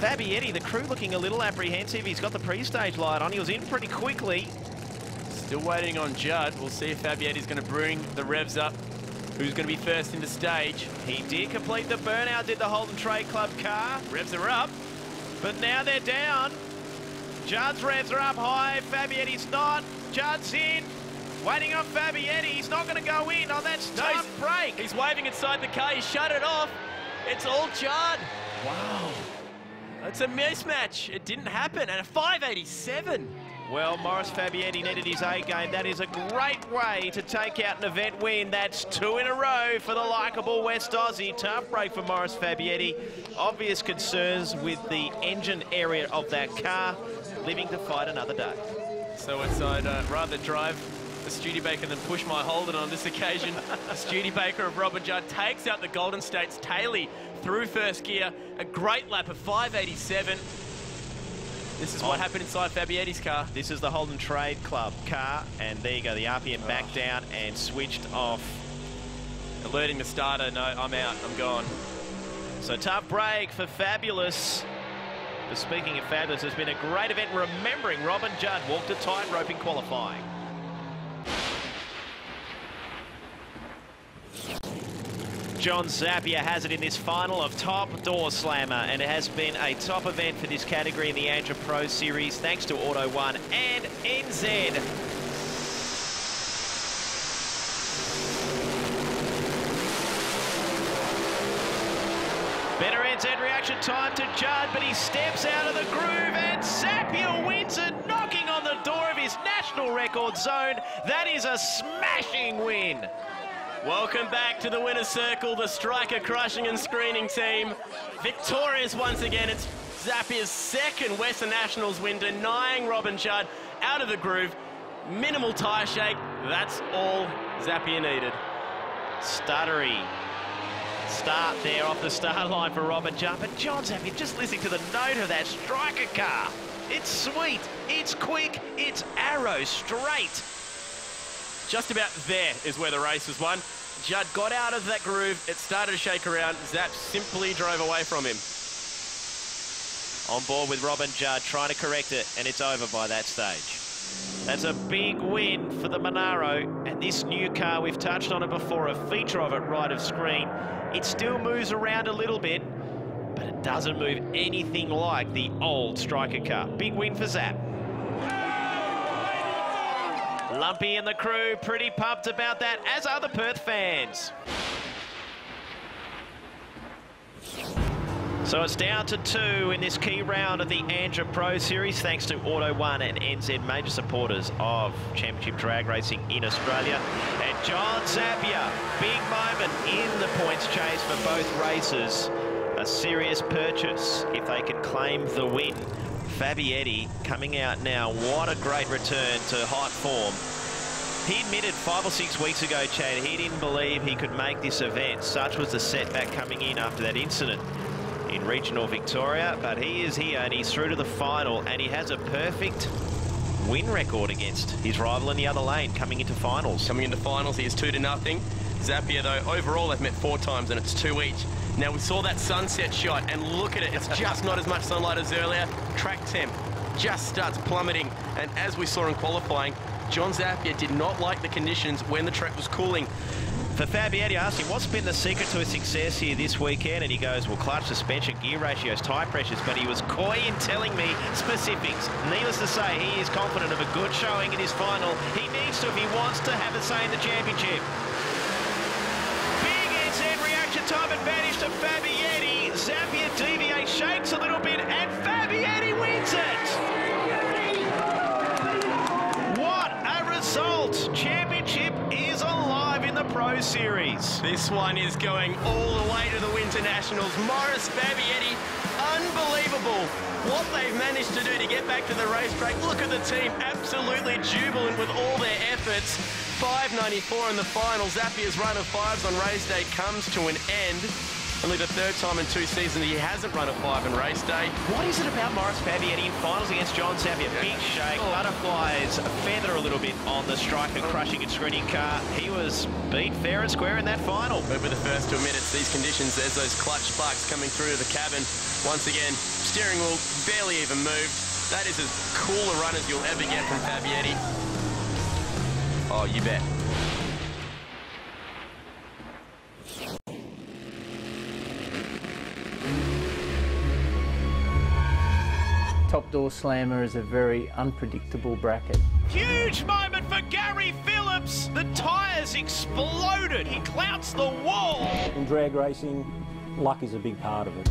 Fabietti, the crew looking a little apprehensive. He's got the pre-stage light on. He was in pretty quickly. Still waiting on Judd. We'll see if Fabietti's going to bring the revs up. Who's going to be first into stage? He did complete the burnout, did the Holden Trade Club car. Revs are up. But now they're down. Judd's revs are up high. Fabietti's not. Judd's in. Waiting on Fabietti. He's not going to go in. Oh, that's No, he's- break. He's waving inside the car. He shut it off. It's all Judd. Wow. It's a mismatch. It didn't happen. And a 587. Well, Maurice Fabietti needed his A game. That is a great way to take out an event win. That's two in a row for the likeable West Aussie. Tough break for Maurice Fabietti. Obvious concerns with the engine area of that car. Living to fight another day. So it's I'd uh, rather drive the Studebaker than push my Holden on this occasion. the Studebaker of Robin Judd takes out the Golden States Taylor through first gear. A great lap of 587. This is what happened inside Fabietti's car. This is the Holden Trade Club car, and there you go. The RPM back down and switched off. Alerting the starter, no, I'm out, I'm gone. So tough break for Fabulous. But speaking of Fabulous, it's been a great event remembering Robin Judd walked a tightrope in qualifying. John Zappia has it in this final of Top Door Slammer, and it has been a top event for this category in the Andra Pro Series, thanks to Auto One and NZ. Better NZ reaction time to Judd, but he steps out of the groove and Zappia wins it, knocking on the door of his national record zone. That is a smashing win. Welcome back to the winner's circle, the striker crushing and screening team. Victorious once again. It's Zappia's second Western Nationals win, denying Robin Judd out of the groove. Minimal tyre shake. That's all Zappia needed. Stuttery start there off the start line for Robin Judd. But John Zappia, just listening to the note of that striker car. It's sweet, it's quick, it's arrow straight. Just about there is where the race was won. Judd got out of that groove. It started to shake around. Zap simply drove away from him. On board with Robin Judd, trying to correct it, and it's over by that stage. That's a big win for the Monaro, and this new car, we've touched on it before, a feature of it right of screen. It still moves around a little bit, but it doesn't move anything like the old striker car. Big win for Zap. Lumpy and the crew pretty pumped about that, as are the Perth fans. So it's down to two in this key round of the Andra Pro Series, thanks to Auto One and NZ, major supporters of Championship Drag Racing in Australia. And John Zappia, big moment in the points chase for both races. A serious purchase if they can claim the win. Fabietti coming out now. What a great return to hot form. He admitted five or six weeks ago, Chad, he didn't believe he could make this event. Such was the setback coming in after that incident in regional Victoria, but he is here and he's through to the final and he has a perfect win record against his rival in the other lane coming into finals. Coming into finals, he is two to nothing. Zappia, though, overall they've met four times and it's two each. Now we saw that sunset shot and look at it, it's just not as much sunlight as earlier. Track temp just starts plummeting and as we saw in qualifying, John Zappia did not like the conditions when the track was cooling. For Fabietti, I asked him, what's been the secret to his success here this weekend? And he goes, well, clutch, suspension, gear ratios, tyre pressures. But he was coy in telling me specifics. Needless to say, he is confident of a good showing in his final. He needs to if he wants to have a say in the championship. Time advantage to Fabietti. Zappia deviates, shakes a little bit, and Fabietti wins it. What a result. Championship is alive in the Pro Series. This one is going all the way to the Winter Nationals. Maurice Fabietti, unbelievable what they've managed to do to get back to the racetrack. Look at the team, absolutely jubilant with all their efforts. 594 in the final. Zappia's run of fives on race day comes to an end. Only the third time in two seasons he hasn't run a five in race day. What is it about Maurice Fabietti in finals against John Zappia? Big shake, butterflies, feather a little bit on the striker crushing and screening car. He was beat fair and square in that final. We're the first to admit it's these conditions. There's those clutch sparks coming through to the cabin. Once again, steering wheel barely even moved. That is as cool a run as you'll ever get from Fabietti. Oh, you bet. Top Door Slammer is a very unpredictable bracket. Huge moment for Gary Phillips. The tyres exploded. He clouts the wall. In drag racing, luck is a big part of it.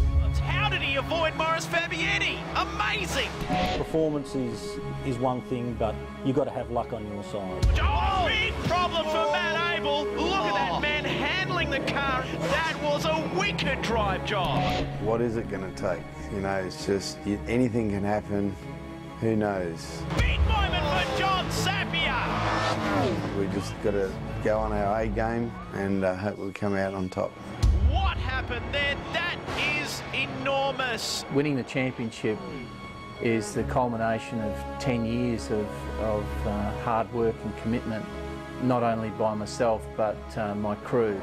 How did he avoid Maurice Fabietti? Amazing. Performance is, is one thing, but you've got to have luck on your side. Oh, big problem for Matt Abel. Look at that man handling the car. That was a wicked drive job. What is it going to take? You know, it's just anything can happen. Who knows? Big moment for John Zappia. We just got to go on our A game and uh, hope we come out on top. What happened there? That is enormous. Winning the championship is the culmination of 10 years of, of uh, hard work and commitment, not only by myself but uh, my crew.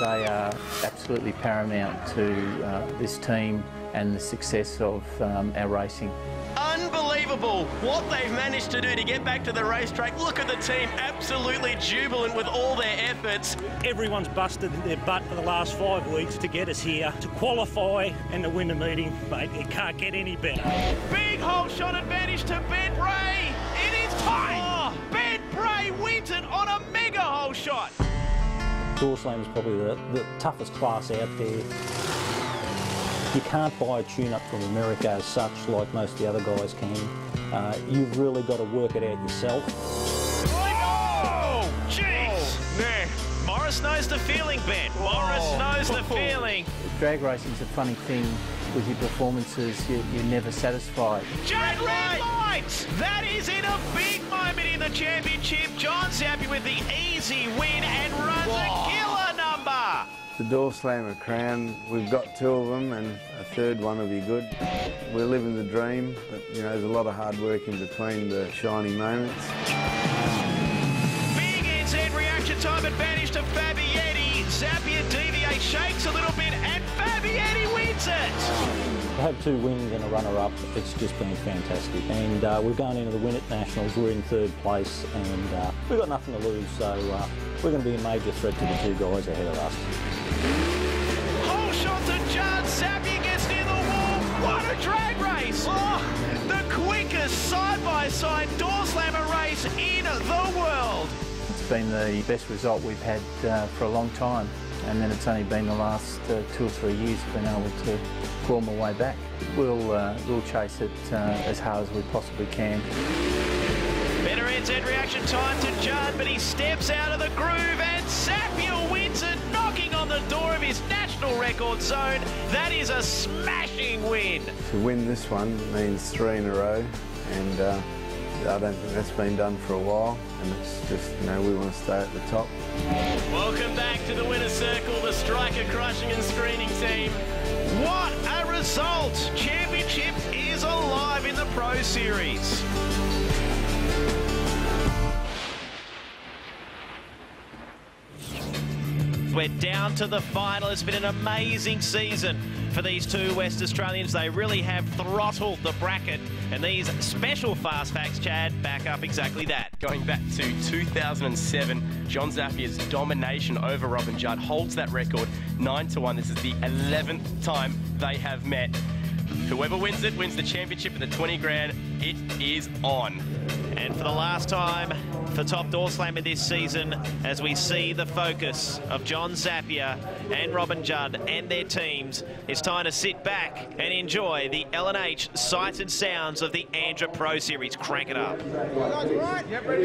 They are absolutely paramount to uh, this team and the success of um, our racing. Unbelievable what they've managed to do to get back to the racetrack. Look at the team, absolutely jubilant with all their efforts. Everyone's busted their butt for the last five weeks to get us here to qualify and to win the meeting, mate. It can't get any better. Big hole shot advantage to Ben Bray. It is time. Oh, ben Bray wins it on a mega hole shot. Door Slam is probably the, the toughest class out there. You can't buy a tune-up from America as such like most of the other guys can. Uh, you've really got to work it out yourself. Oh, jeez. Man, Maurice knows the feeling, Ben. Maurice knows the feeling. Drag racing's a funny thing. With your performances, you, you're never satisfied. Judd red lights. That is in a big moment in the championship. John Zappy with the easy win and runs a killer number. The door slammer crown, we've got two of them and a third one will be good. We're living the dream, but you know, there's a lot of hard work in between the shiny moments. Big NZ reaction time advantage to Fabietti. Zappia deviates, shakes a little bit, and Fabietti wins it. To have two wins and a runner-up, it's just been fantastic. And uh, we're going into the Winter Nationals. We're in third place, and uh, we've got nothing to lose. So uh, we're going to be a major threat to the two guys ahead of us. Whole shot to Judd. Zappia gets near the wall. What a drag race! Oh, the quickest side-by-side door slammer race in the world. It's been the best result we've had uh, for a long time. And then it's only been the last uh, two or three years been able to claw my way back. We'll, uh, we'll chase it uh, as hard as we possibly can. Better NZ reaction time to Judd, but he steps out of the groove and Zappia wins it, knocking on the door of his national record zone. That is a smashing win. To win this one means three in a row and uh, I don't think that's been done for a while and it's just, you know, we want to stay at the top. Welcome back to the winner's circle, the striker crushing and screening team. What a result! Championship is alive in the Pro Series. We're down to the final. It's been an amazing season for these two West Australians. They really have throttled the bracket. And these special fast facts, Chad, back up exactly that. Going back to 2007, John Zappia's domination over Robin Judd holds that record 9 to 1. This is the 11th time they have met. Whoever wins it wins the championship and the 20 grand. It is on. And for the last time for Top Door Slammer this season, as we see the focus of John Zappia and Robin Judd and their teams, it's time to sit back and enjoy the L&H sights and sounds of the Andra Pro Series. Crank it up. never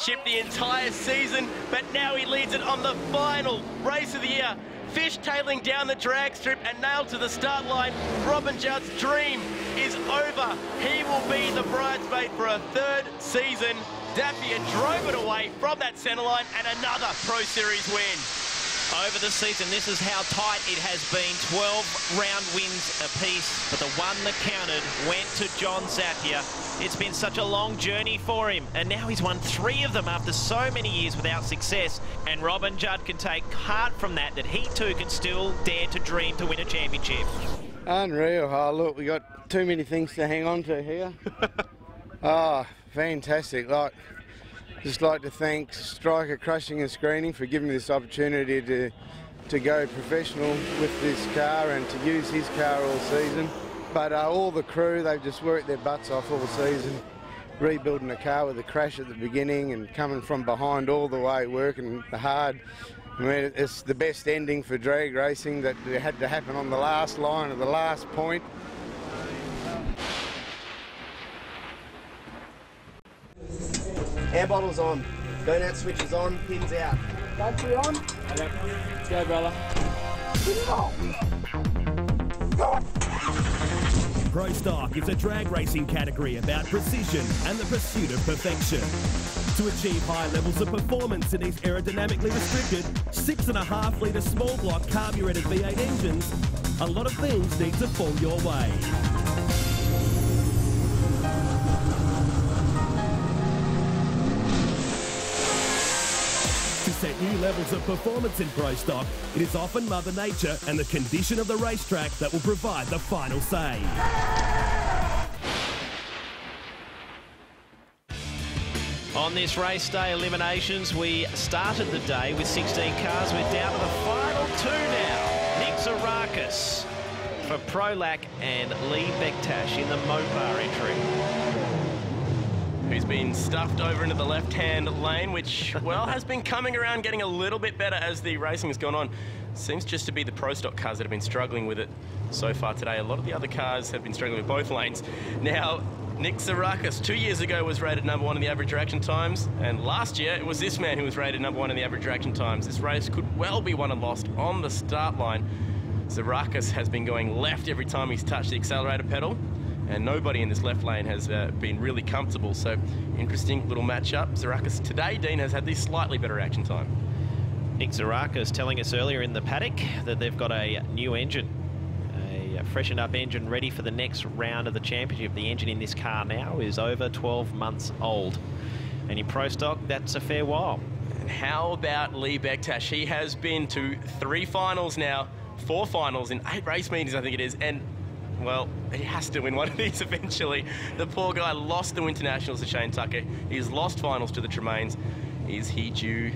championship the entire season, but now he leads it on the final race of the year. Fishtailing down the drag strip and nailed to the start line. Robin Judd's dream is over. He will be the bridesmaid for a third season. Zappia drove it away from that centre line and another Pro Series win. Over the season, this is how tight it has been. 12 round wins apiece, but the one that counted went to John Zappia. It's been such a long journey for him, and now he's won three of them after so many years without success. And Robin Judd can take heart from that, that he too can still dare to dream to win a championship. Unreal. Oh, look, we got too many things to hang on to here. oh, fantastic. Like, just like to thank Striker Crushing and Screening for giving me this opportunity to to go professional with this car and to use his car all season. But uh, all the crew, they've just worked their butts off all season, rebuilding the car with a crash at the beginning and coming from behind all the way, working hard. I mean, it's the best ending for drag racing that had to happen on the last line of the last point. Air bottles on. Donut switches on, pins out. Battery on? Let's go, brother. Pro Stock is a drag racing category about precision and the pursuit of perfection. To achieve high levels of performance in these aerodynamically restricted 6.5 litre small block carburetted V8 engines, a lot of things need to fall your way. Set new levels of performance in Pro Stock, it is often Mother Nature and the condition of the racetrack that will provide the final say. On this race day eliminations, we started the day with 16 cars. We're down to the final two now. Nick Zarakis for Prolac and Lee Bektash in the Mopar entry. Who's been stuffed over into the left-hand lane, which, well, has been coming around getting a little bit better as the racing has gone on. Seems just to be the Pro Stock cars that have been struggling with it so far today. A lot of the other cars have been struggling with both lanes. Now, Nick Zarakis, two years ago, was rated number one in the average reaction times, and last year it was this man who was rated number one in the average reaction times. This race could well be won and lost on the start line. Zarakis has been going left every time he's touched the accelerator pedal, and nobody in this left lane has uh, been really comfortable. So, interesting little matchup. Zarakis today, Dean, has had the slightly better reaction time. Nick Zarakis telling us earlier in the paddock that they've got a new engine a freshened up engine ready for the next round of the championship. The engine in this car now is over 12 months old. And in Pro Stock, that's a fair while. And how about Lee Bektash? He has been to three finals now, four finals in eight race meetings, I think it is, and well, he has to win one of these eventually. The poor guy lost the Winter Nationals to Shane Tucker. He's lost finals to the Tremaines. Is he due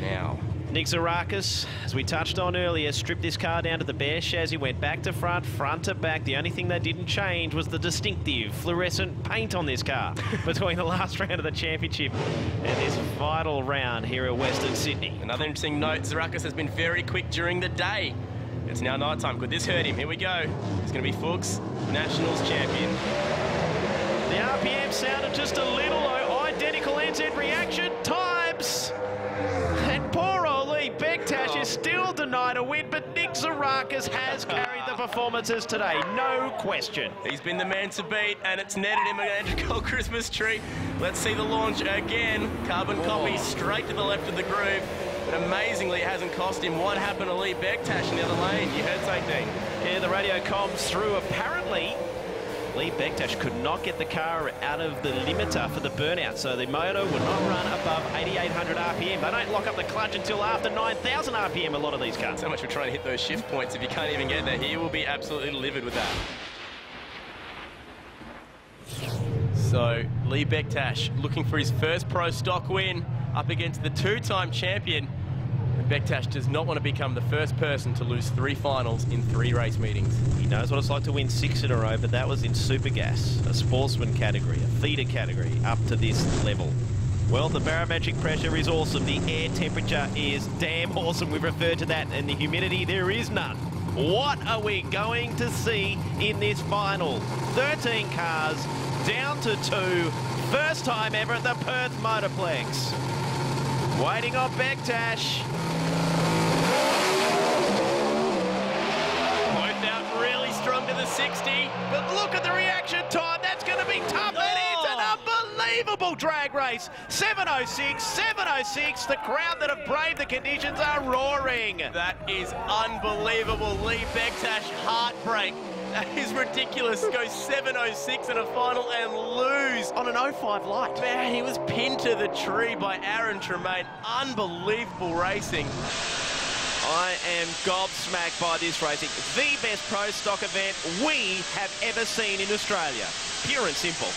now? Nick Zarakis, as we touched on earlier, stripped this car down to the bare chassis, went back to front, front to back. The only thing they didn't change was the distinctive fluorescent paint on this car between the last round of the championship and this vital round here at Western Sydney. Another interesting note, Zarakis has been very quick during the day. It's now night time. Could this hurt him? Here we go. It's going to be Fuchs, Nationals champion. The RPM sounded just a little low. Identical NZ reaction times. Is still denied a win, but Nick Zarakis has carried the performances today, no question. He's been the man to beat, and it's netted him an Andrew Cole Christmas tree. Let's see the launch again. Carbon oh. copy straight to the left of the groove. But amazingly, it hasn't cost him. What happened to Lee Bektash in the other lane? You heard something. Yeah, the radio comms through. Apparently, Lee Bektash could not get the car out of the limiter for the burnout, so the motor would not run above 8,800 RPM. They don't lock up the clutch until after 9,000 RPM, a lot of these cars. So much for trying to hit those shift points if you can't even get there. He will be absolutely livid with that. So, Lee Bektash looking for his first pro stock win up against the two-time champion. Bektash does not want to become the first person to lose three finals in three race meetings. He knows what it's like to win six in a row, but that was in super gas, a sportsman category, a feeder category, up to this level. Well, the barometric pressure is awesome. The air temperature is damn awesome. We've referred to that. And the humidity, there is none. What are we going to see in this final? 13 cars, down to two. First time ever at the Perth Motorplex. Waiting on Bektash. Both out really strong to the 60. But look at the reaction time. That's going to be tough. And it's an oh! unbelievable drag race. 706, 706. The crowd that have braved the conditions are roaring. That is unbelievable. Lee Bektash heartbreak. That is ridiculous. Go 7.06 in a final and lose on an 05 light. Man, he was pinned to the tree by Aaron Tremaine. Unbelievable racing. I am gobsmacked by this racing. The best pro stock event we have ever seen in Australia. Pure and simple.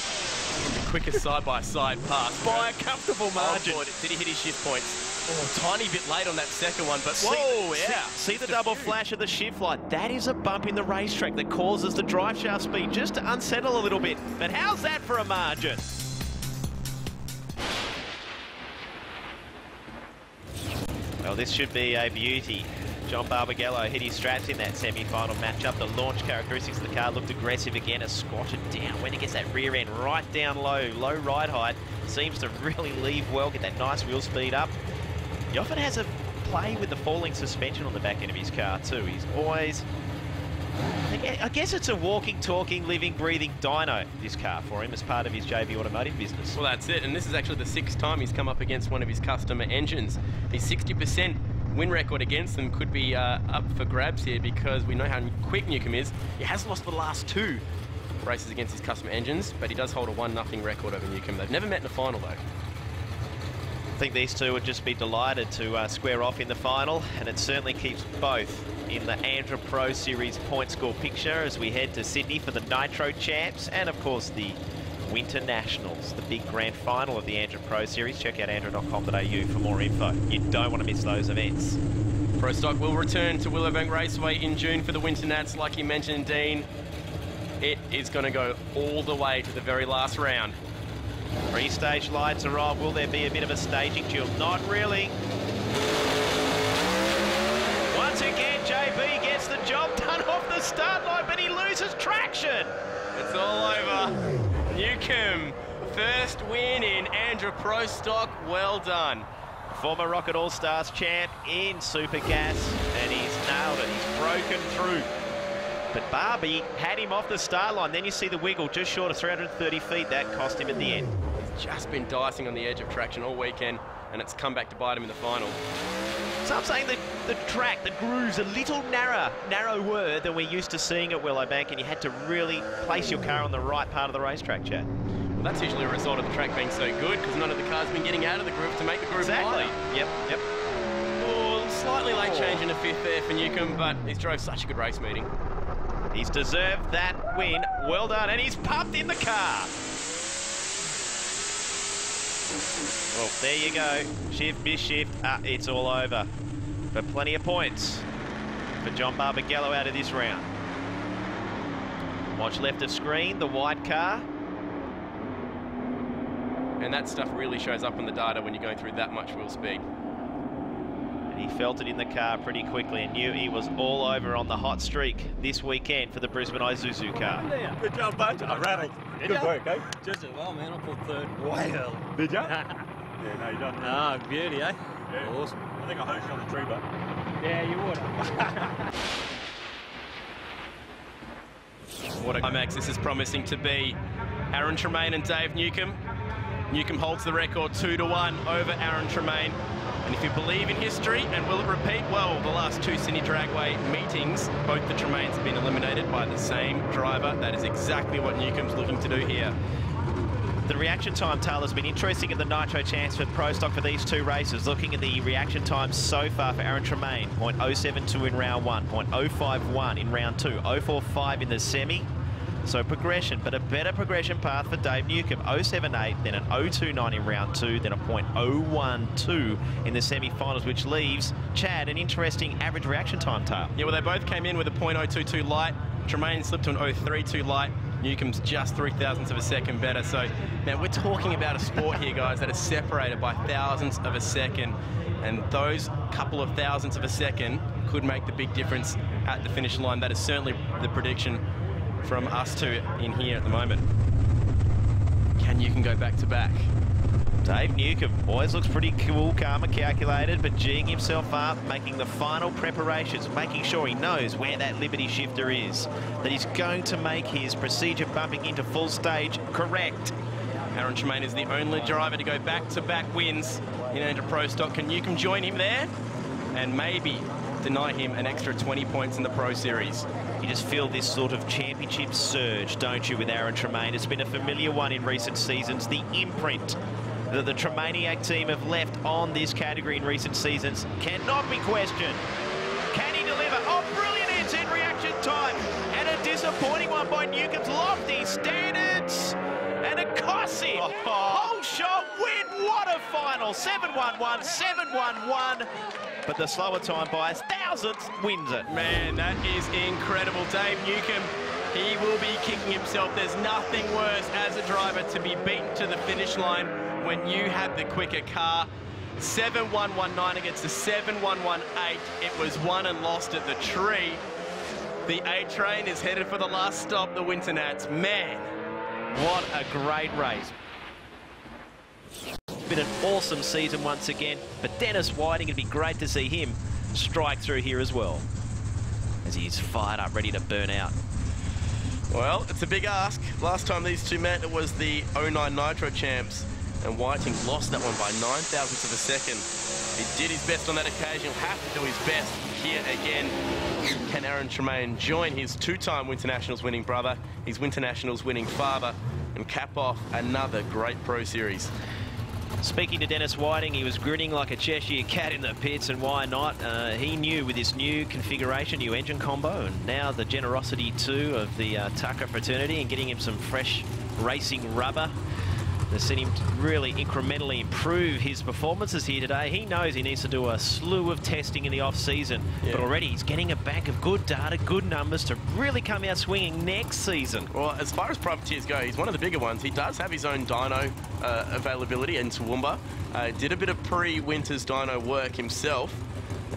The quickest side-by-side -side pass. By a comfortable oh, margin. Oh, did he hit his shift points? Oh, tiny bit late on that second one, but see, whoa, yeah. See, see the double flash of the shift light. That is a bump in the racetrack that causes the drive shaft speed just to unsettle a little bit. But how's that for a margin? Well, this should be a beauty. John Barbagallo hit his straps in that semi-final matchup. The launch characteristics of the car looked aggressive again, as squatted down. When it gets that rear end right down low, low ride height, seems to really leave well, get that nice wheel speed up. He often has a play with the falling suspension on the back end of his car too. He's always... I guess it's a walking, talking, living, breathing dyno, this car, for him as part of his JB Automotive business. Well, that's it. And this is actually the sixth time he's come up against one of his customer engines. His 60% win record against them could be uh, up for grabs here because we know how quick Newcomb is. He has lost the last two races against his customer engines, but he does hold a 1-0 record over Newcomb. They've never met in a final, though. I think these two would just be delighted to uh, square off in the final, and it certainly keeps both in the Andra Pro Series point score picture as we head to Sydney for the Nitro Champs, and of course the Winter Nationals, the big grand final of the Andra Pro Series. Check out andra.com.au for more info. You don't want to miss those events. Pro Stock will return to Willowbank Raceway in June for the Winter Nats, like you mentioned, Dean. It is going to go all the way to the very last round. Three-stage lights are on. Will there be a bit of a staging duel? Not really. Once again, JB gets the job done off the start line, but he loses traction. It's all over. Newcomb, first win in Andra Pro Stock. Well done. Former Rocket All-Stars champ in Super Gas, and he's nailed it. He's broken through. But Barbie had him off the start line. Then you see the wiggle just short of 330 feet. That cost him at the end. He's just been dicing on the edge of traction all weekend, and it's come back to bite him in the final. So I'm saying that the track, the groove's a little narrow, narrower than we're used to seeing at Willowbank, and you had to really place your car on the right part of the racetrack, Chad. Well, that's usually a result of the track being so good, because none of the cars been getting out of the groove to make the groove Exactly. wider. Yep, yep. Oh, slightly late oh. change in the fifth there for Newcomb, but he's drove such a good race meeting. He's deserved that win. Well done, and he's pumped in the car. Well, there you go. Shift, miss shift. Ah, it's all over. But plenty of points for John Barbagallo out of this round. Watch left of screen, the white car. And that stuff really shows up in the data when you're going through that much wheel speed. And he felt it in the car pretty quickly and knew he was all over on the hot streak this weekend for the Brisbane Isuzu car. Good job, bud. I rattled. Did Good ya? work, eh? Just as well, man. I pulled third way early. Did you? yeah, no, you don't. Ah, beauty, eh? Yeah. Awesome. I think I hosed you on the tree, but. Yeah, you would. What a climax this is promising to be. Aaron Tremaine and Dave Newcomb. Newcomb holds the record 2 to 1 over Aaron Tremaine. And if you believe in history, and will it repeat? Well, the last two Sydney Dragway meetings, both the Tremaines have been eliminated by the same driver. That is exactly what Newcomb's looking to do here. The reaction time, Taylor, has been interesting in the Nitro Champs for Pro Stock for these two races. Looking at the reaction times so far for Aaron Tremaine, 0.072 in round one, 0.051 in round two, 045 in the semi. So progression, but a better progression path for Dave Newcomb. 078, then an 029 in round two, then a 0.012 in the semi-finals, which leaves Chad an interesting average reaction time, Tail. Yeah, well, they both came in with a .022 light. Tremaine slipped to an 032 light. Newcomb's just three thousandths of a second better. So, man, we're talking about a sport here, guys, that is separated by thousandths of a second. And those couple of thousandths of a second could make the big difference at the finish line. That is certainly the prediction from us two in here at the moment. Can you can go back to back? Dave Newcomb always looks pretty cool, calm and calculated, but geeing himself up, making the final preparations, making sure he knows where that Liberty shifter is, that he's going to make his procedure bumping into full stage correct. Aaron Tremaine is the only driver to go back-to-back wins in Andra Pro Stock. Can you can join him there and maybe deny him an extra 20 points in the Pro Series? You just feel this sort of championship surge, don't you, with Aaron Tremayne? It's been a familiar one in recent seasons. The imprint that the Tremaniac team have left on this category in recent seasons cannot be questioned. Can he deliver? Oh, brilliant instant reaction time. And a disappointing one by Newcomb's lofty standards. And a costs him. Oh. Whole shot win. What a final. 7-1-1, 7-1-1. But the slower time by a thousandth wins it. Man, that is incredible. Dave Newcomb, he will be kicking himself. There's nothing worse as a driver to be beaten to the finish line when you had the quicker car. 7-1-1-9 against the 7-1-1-8. It was won and lost at the tree. The A-Train is headed for the last stop, the Winter Nats. Man, what a great race. Been an awesome season once again, but Dennis Whiting, it'd be great to see him strike through here as well. As he's fired up, ready to burn out. Well, it's a big ask. Last time these two met, it was the 09 Nitro champs and Whiting lost that one by nine thousandths of a second. He did his best on that occasion. He'll have to do his best here again. Can Aaron Tremayne join his two-time Winter Nationals winning brother, his Winter Nationals winning father, and cap off another great Pro Series? Speaking to Dennis Whiting, he was grinning like a Cheshire cat in the pits, and why not? Uh, he knew with this new configuration, new engine combo, and now the generosity too of the uh, Tucker fraternity and getting him some fresh racing rubber They've seen him really incrementally improve his performances here today. He knows he needs to do a slew of testing in the off-season, yeah. but already he's getting a bank of good data, good numbers to really come out swinging next season. Well, as far as privateers go, he's one of the bigger ones. He does have his own dyno uh, availability in Toowoomba. Uh, did a bit of pre-winters dyno work himself.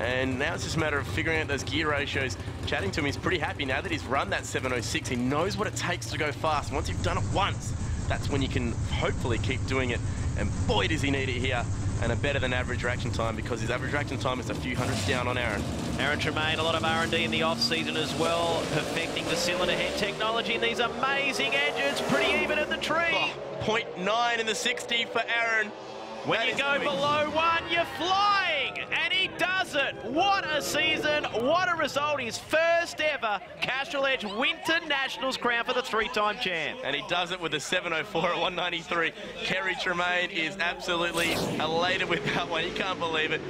And now it's just a matter of figuring out those gear ratios. Chatting to him, he's pretty happy now that he's run that 706. He knows what it takes to go fast. Once you've done it once, that's when you can hopefully keep doing it. And boy, does he need it here and a better than average reaction time because his average reaction time is a few hundreds down on Aaron. Aaron Tremayne, a lot of R&D in the off-season as well, perfecting the cylinder head technology in these amazing engines, pretty even at the tree. Oh, 0.9 in the 60 for Aaron. When that you go below one, you're flying, and he does it. What a season, what a result. His first ever Castrol Edge Winter Nationals crown for the three-time champ. And he does it with a 704 at 193. Kerry Tremayne is absolutely elated with that one. He can't believe it.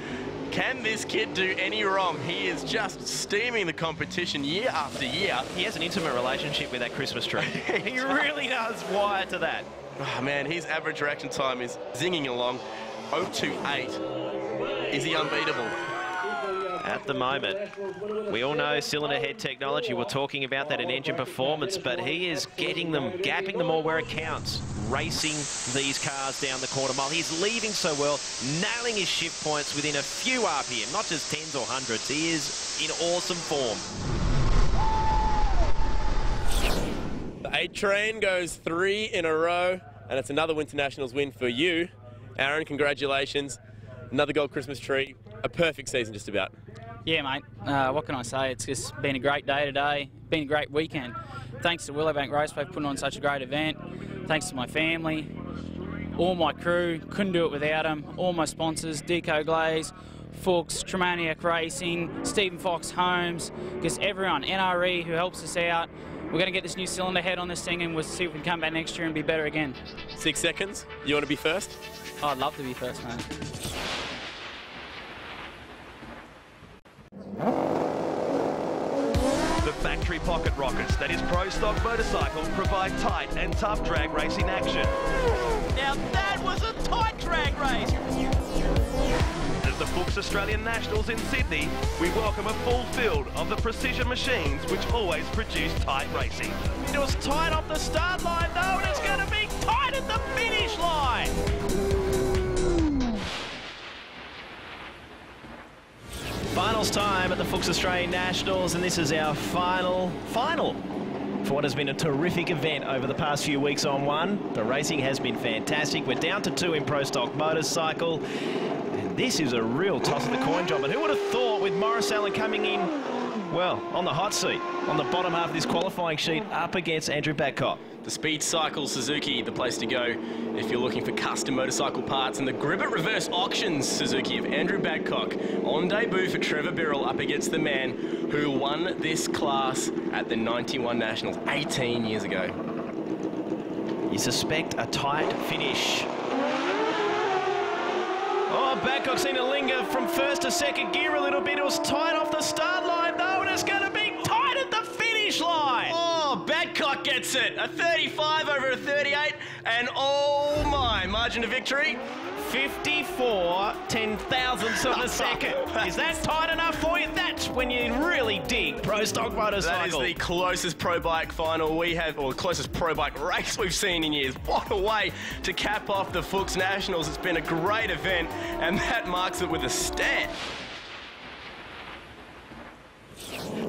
Can this kid do any wrong? He is just steaming the competition year after year. He has an intimate relationship with that Christmas tree. he really does wire to that. Oh, man, his average reaction time is zinging along. 028. Is he unbeatable? At the moment, we all know cylinder head technology. We're talking about that in engine performance, but he is getting them, gapping them all where it counts, racing these cars down the quarter mile. He's leaving so well, nailing his shift points within a few RPM, not just tens or hundreds. He is in awesome form. The A train goes three in a row and it's another Winter Nationals win for you. Aaron, congratulations. Another gold Christmas tree. A perfect season, just about. Yeah, mate. Uh, what can I say? It's just been a great day today. Been a great weekend. Thanks to Willowbank Raceway for putting on such a great event. Thanks to my family, all my crew. Couldn't do it without them. All my sponsors, Deco Glaze, Fuchs, Tremaniac Racing, Stephen Fox Homes, just everyone, NRE who helps us out. We're going to get this new cylinder head on this thing and we'll see if we can come back next year and be better again. Six seconds. You want to be first? Oh, I'd love to be first, man. The factory pocket rockets that is Pro Stock Motorcycles provide tight and tough drag racing action. Now that was a tight drag race! Fuchs Australian Nationals in Sydney, we welcome a full field of the precision machines which always produce tight racing. It was tight off the start line though, and it's going to be tight at the finish line. Finals time at the Fuchs Australian Nationals, and this is our final, final for what has been a terrific event over the past few weeks on one. The racing has been fantastic. We're down to two in Pro Stock Motorcycle. This is a real toss of the coin job. And who would have thought with Maurice Allen coming in, well, on the hot seat, on the bottom half of this qualifying sheet, up against Andrew Badcock. The Speed Cycle Suzuki, the place to go if you're looking for custom motorcycle parts. And the Gribbett Reverse Auctions Suzuki of Andrew Badcock on debut for Trevor Birrell up against the man who won this class at the 91 Nationals 18 years ago. You suspect a tight finish. Oh, Badcock seemed to linger from first to second gear a little bit. It was tight off the start line, though, and it's going to be tight at the finish line. Oh, Badcock gets it. A 35 over a 38, and oh my, margin of victory. 54 ten thousandths of a second. Is that tight enough for you? That's when you really dig pro stock motorcycle. That is the closest pro bike final we have, or the closest pro bike race we've seen in years. What a way to cap off the Fuchs Nationals. It's been a great event, and that marks it with a stamp.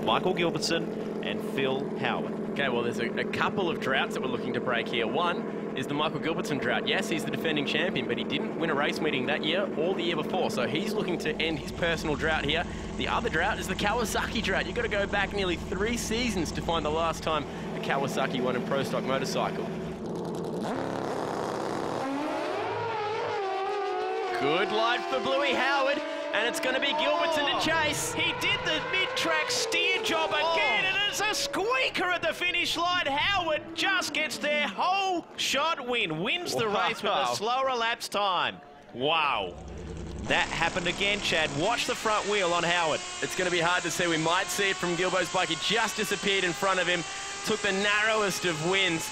Michael Gilbertson and Phil Howard. Okay, well, there's a, a, couple of droughts that we're looking to break here. One is the Michael Gilbertson drought. Yes, he's the defending champion, but he didn't win a race meeting that year or the year before, so he's looking to end his personal drought here. The other drought is the Kawasaki drought. You've got to go back nearly three seasons to find the last time a Kawasaki won a pro stock motorcycle. Good light for Bluey Howard. And it's going to be Gilbertson to chase. He did the mid-track steer job oh. again, and it's a squeaker at the finish line. Howard just gets their whole shot win, wins the Wow. race with a slower elapsed time. Wow. That happened again, Chad. Watch the front wheel on Howard. It's going to be hard to see. We might see it from Gilbo's bike. He just disappeared in front of him, took the narrowest of wins.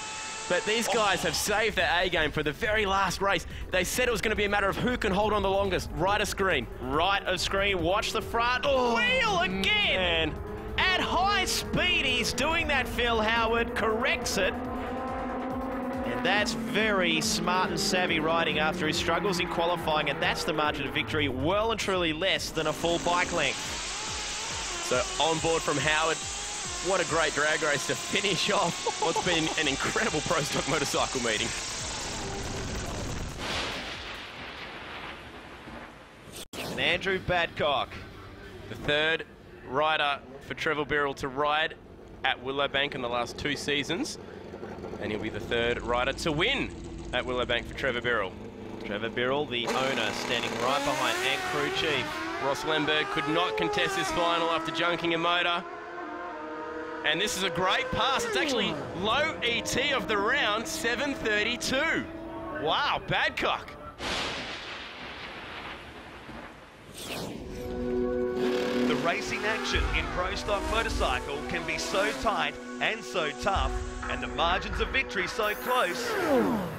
But these guys have saved their A game for the very last race. They said it was going to be a matter of who can hold on the longest. Right of screen. Right of screen, watch the front oh, wheel again. At high speed, he's doing that, Phil Howard, corrects it. And that's very smart and savvy riding after his struggles in qualifying, and that's the margin of victory, well and truly less than a full bike length. So on board from Howard. What a great drag race to finish off what's been an incredible pro stock motorcycle meeting. And Andrew Badcock. The third rider for Trevor Birrell to ride at Willowbank in the last two seasons. And he'll be the third rider to win at Willowbank for Trevor Birrell. Trevor Birrell, the owner, standing right behind and crew chief. Ross Lemberg could not contest this final after junking a motor. And this is a great pass. It's actually hmm. low ET of the round, 732. Wow, Badcock. The racing action in Pro Stock Motorcycle can be so tight and so tough, and the margins of victory so close.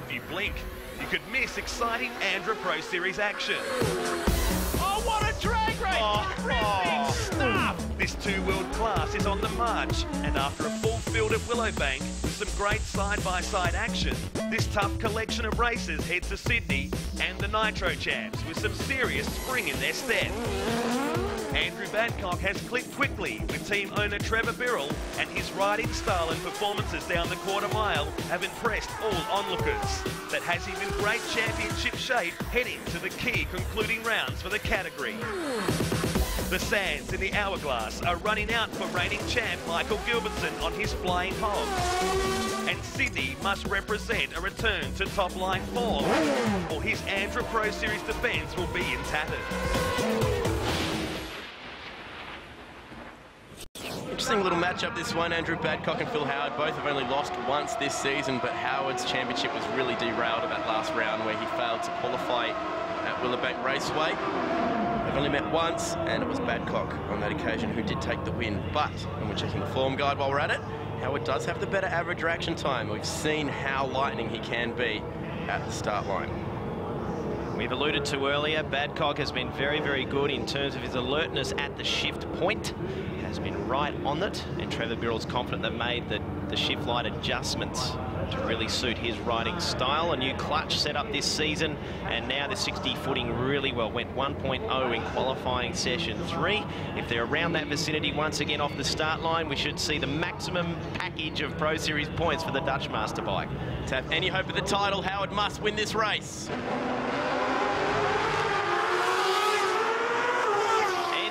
If you blink, you could miss exciting Andra Pro Series action. Oh, what a drag race! Oh, Terrific oh. stuff! This two-world class is on the march, and after a full field at Willowbank with some great side-by-side action, this tough collection of racers heads to Sydney and the Nitro Champs with some serious spring in their step. Andrew Badcock has clicked quickly with team owner Trevor Birrell, and his riding style and performances down the quarter mile have impressed all onlookers. That has him in great championship shape heading to the key concluding rounds for the category. The sands in the hourglass are running out for reigning champ Michael Gilbertson on his flying hog. And Sydney must represent a return to top line form, or his Andra Pro Series defence will be in tatters. Interesting little matchup this one. Andrew Badcock and Phil Howard both have only lost once this season, but Howard's championship was really derailed at that last round where he failed to qualify at Willowbank Raceway. They've only met once, and it was Badcock on that occasion who did take the win. But when we're checking the form guide while we're at it, Howard does have the better average reaction time. We've seen how lightning he can be at the start line. We've alluded to earlier, Badcock has been very, very good in terms of his alertness at the shift point. Has been right on it, and Trevor Birrell's confident they've made the, the shift light adjustments to really suit his riding style. A new clutch set up this season, and now the 60 footing really well. Went 1.0 in qualifying session three. If they're around that vicinity once again off the start line, we should see the maximum package of Pro Series points for the Dutch Master bike. To have any hope of the title, Howard must win this race.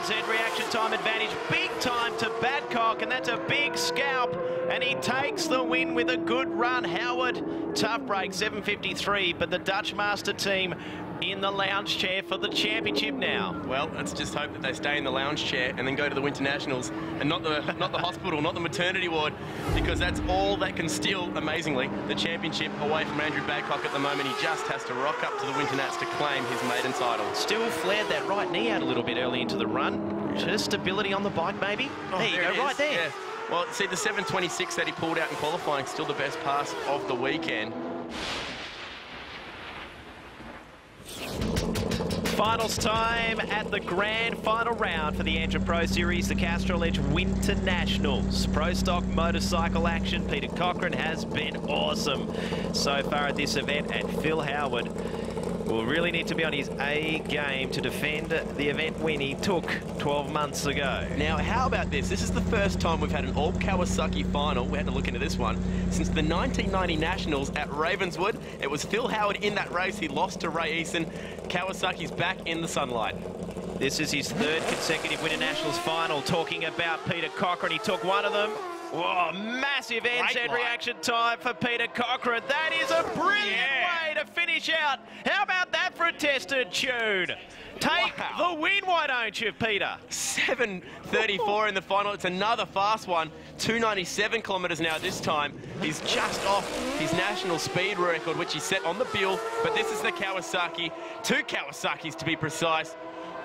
NZ reaction time advantage, big time to Badcock, and that's a big scalp. And he takes the win with a good run. Howard, tough break, 7.53, but the Dutch Master team in the lounge chair for the championship now. Well, let's just hope that they stay in the lounge chair and then go to the Winter Nationals and not the not the hospital, not the maternity ward, because that's all that can steal, amazingly, the championship away from Andrew Badcock at the moment. He just has to rock up to the Winter Nats to claim his maiden title. Still flared that right knee out a little bit early into the run. Just stability on the bike, maybe. Oh, there you there go, right there. yeah. Well, see, the 726 that he pulled out in qualifying, still the best pass of the weekend. Finals time at the grand final round for the Andra Pro Series, the Castrol Edge Winter Nationals. Pro Stock motorcycle action. Peter Cochran has been awesome so far at this event, and Phil Howard will really need to be on his A game to defend the event win he took 12 months ago. Now, how about this? This is the first time we've had an all Kawasaki final. We had to look into this one. Since the 1990 Nationals at Ravenswood, it was Phil Howard in that race. He lost to Ray Eason. Kawasaki's back in the sunlight. This is his third consecutive Winter Nationals final. Talking about Peter Cochran, he took one of them. Whoa, massive NZ reaction time for Peter Cochran. That is a brilliant way to finish out. How about that for a tested tune? Take the win, why don't you, Peter? 7.34 in the final. It's another fast one. 297 kilometres now this time. He's just off his national speed record, which he set on the bill. But this is the Kawasaki. Two Kawasaki's to be precise.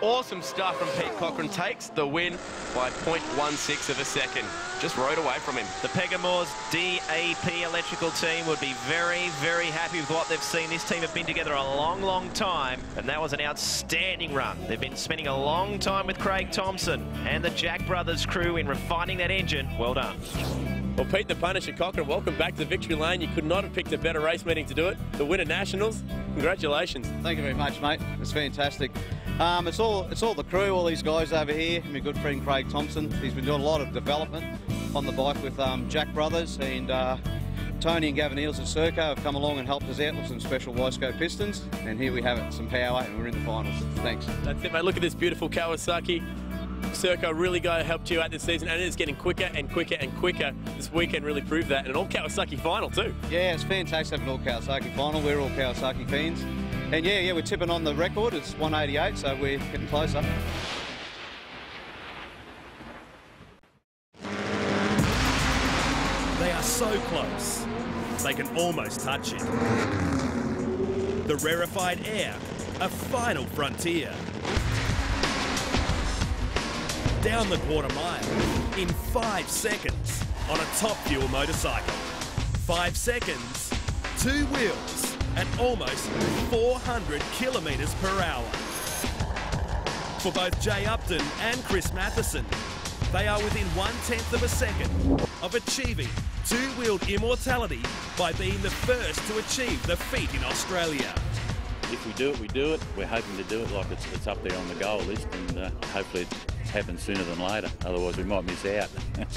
Awesome stuff from Pete Cochran. Takes the win by 0.16 of a second. Just rode away from him. The Pegamore's DAP electrical team would be very, very happy with what they've seen. This team have been together a long, long time, and that was an outstanding run. They've been spending a long time with Craig Thompson and the Jack Brothers crew in refining that engine. Well done. Well, Pete the Punisher Cochran, welcome back to Victory Lane. You could not have picked a better race meeting to do it. The Winter Nationals, congratulations. Thank you very much, mate. It's fantastic. Um, it's all it's all the crew, all these guys over here. My good friend Craig Thompson. He's been doing a lot of development on the bike with um, Jack Brothers and uh, Tony and Gavin Eels at Serco have come along and helped us out with some special Wiseco pistons. And here we have it, some power, and we're in the finals. Thanks. That's it, mate. Look at this beautiful Kawasaki. Serco really got helped you out this season, and it's getting quicker and quicker and quicker. This weekend really proved that, and an all Kawasaki final too. Yeah, it's fantastic having all Kawasaki final. We're all Kawasaki fans. And yeah, yeah, we're tipping on the record. It's 188, so we're getting closer. They are so close, they can almost touch it. The rarefied air, a final frontier. Down the quarter mile in five seconds on a top fuel motorcycle. Five seconds, two wheels, and almost 400 kilometres per hour. For both Jay Upton and Chris Matheson, they are within one tenth of a second of achieving two-wheeled immortality by being the first to achieve the feat in Australia. If we do it, we do it. We're hoping to do it like it's, it's up there on the goal list, and uh, hopefully it happens sooner than later. Otherwise, we might miss out.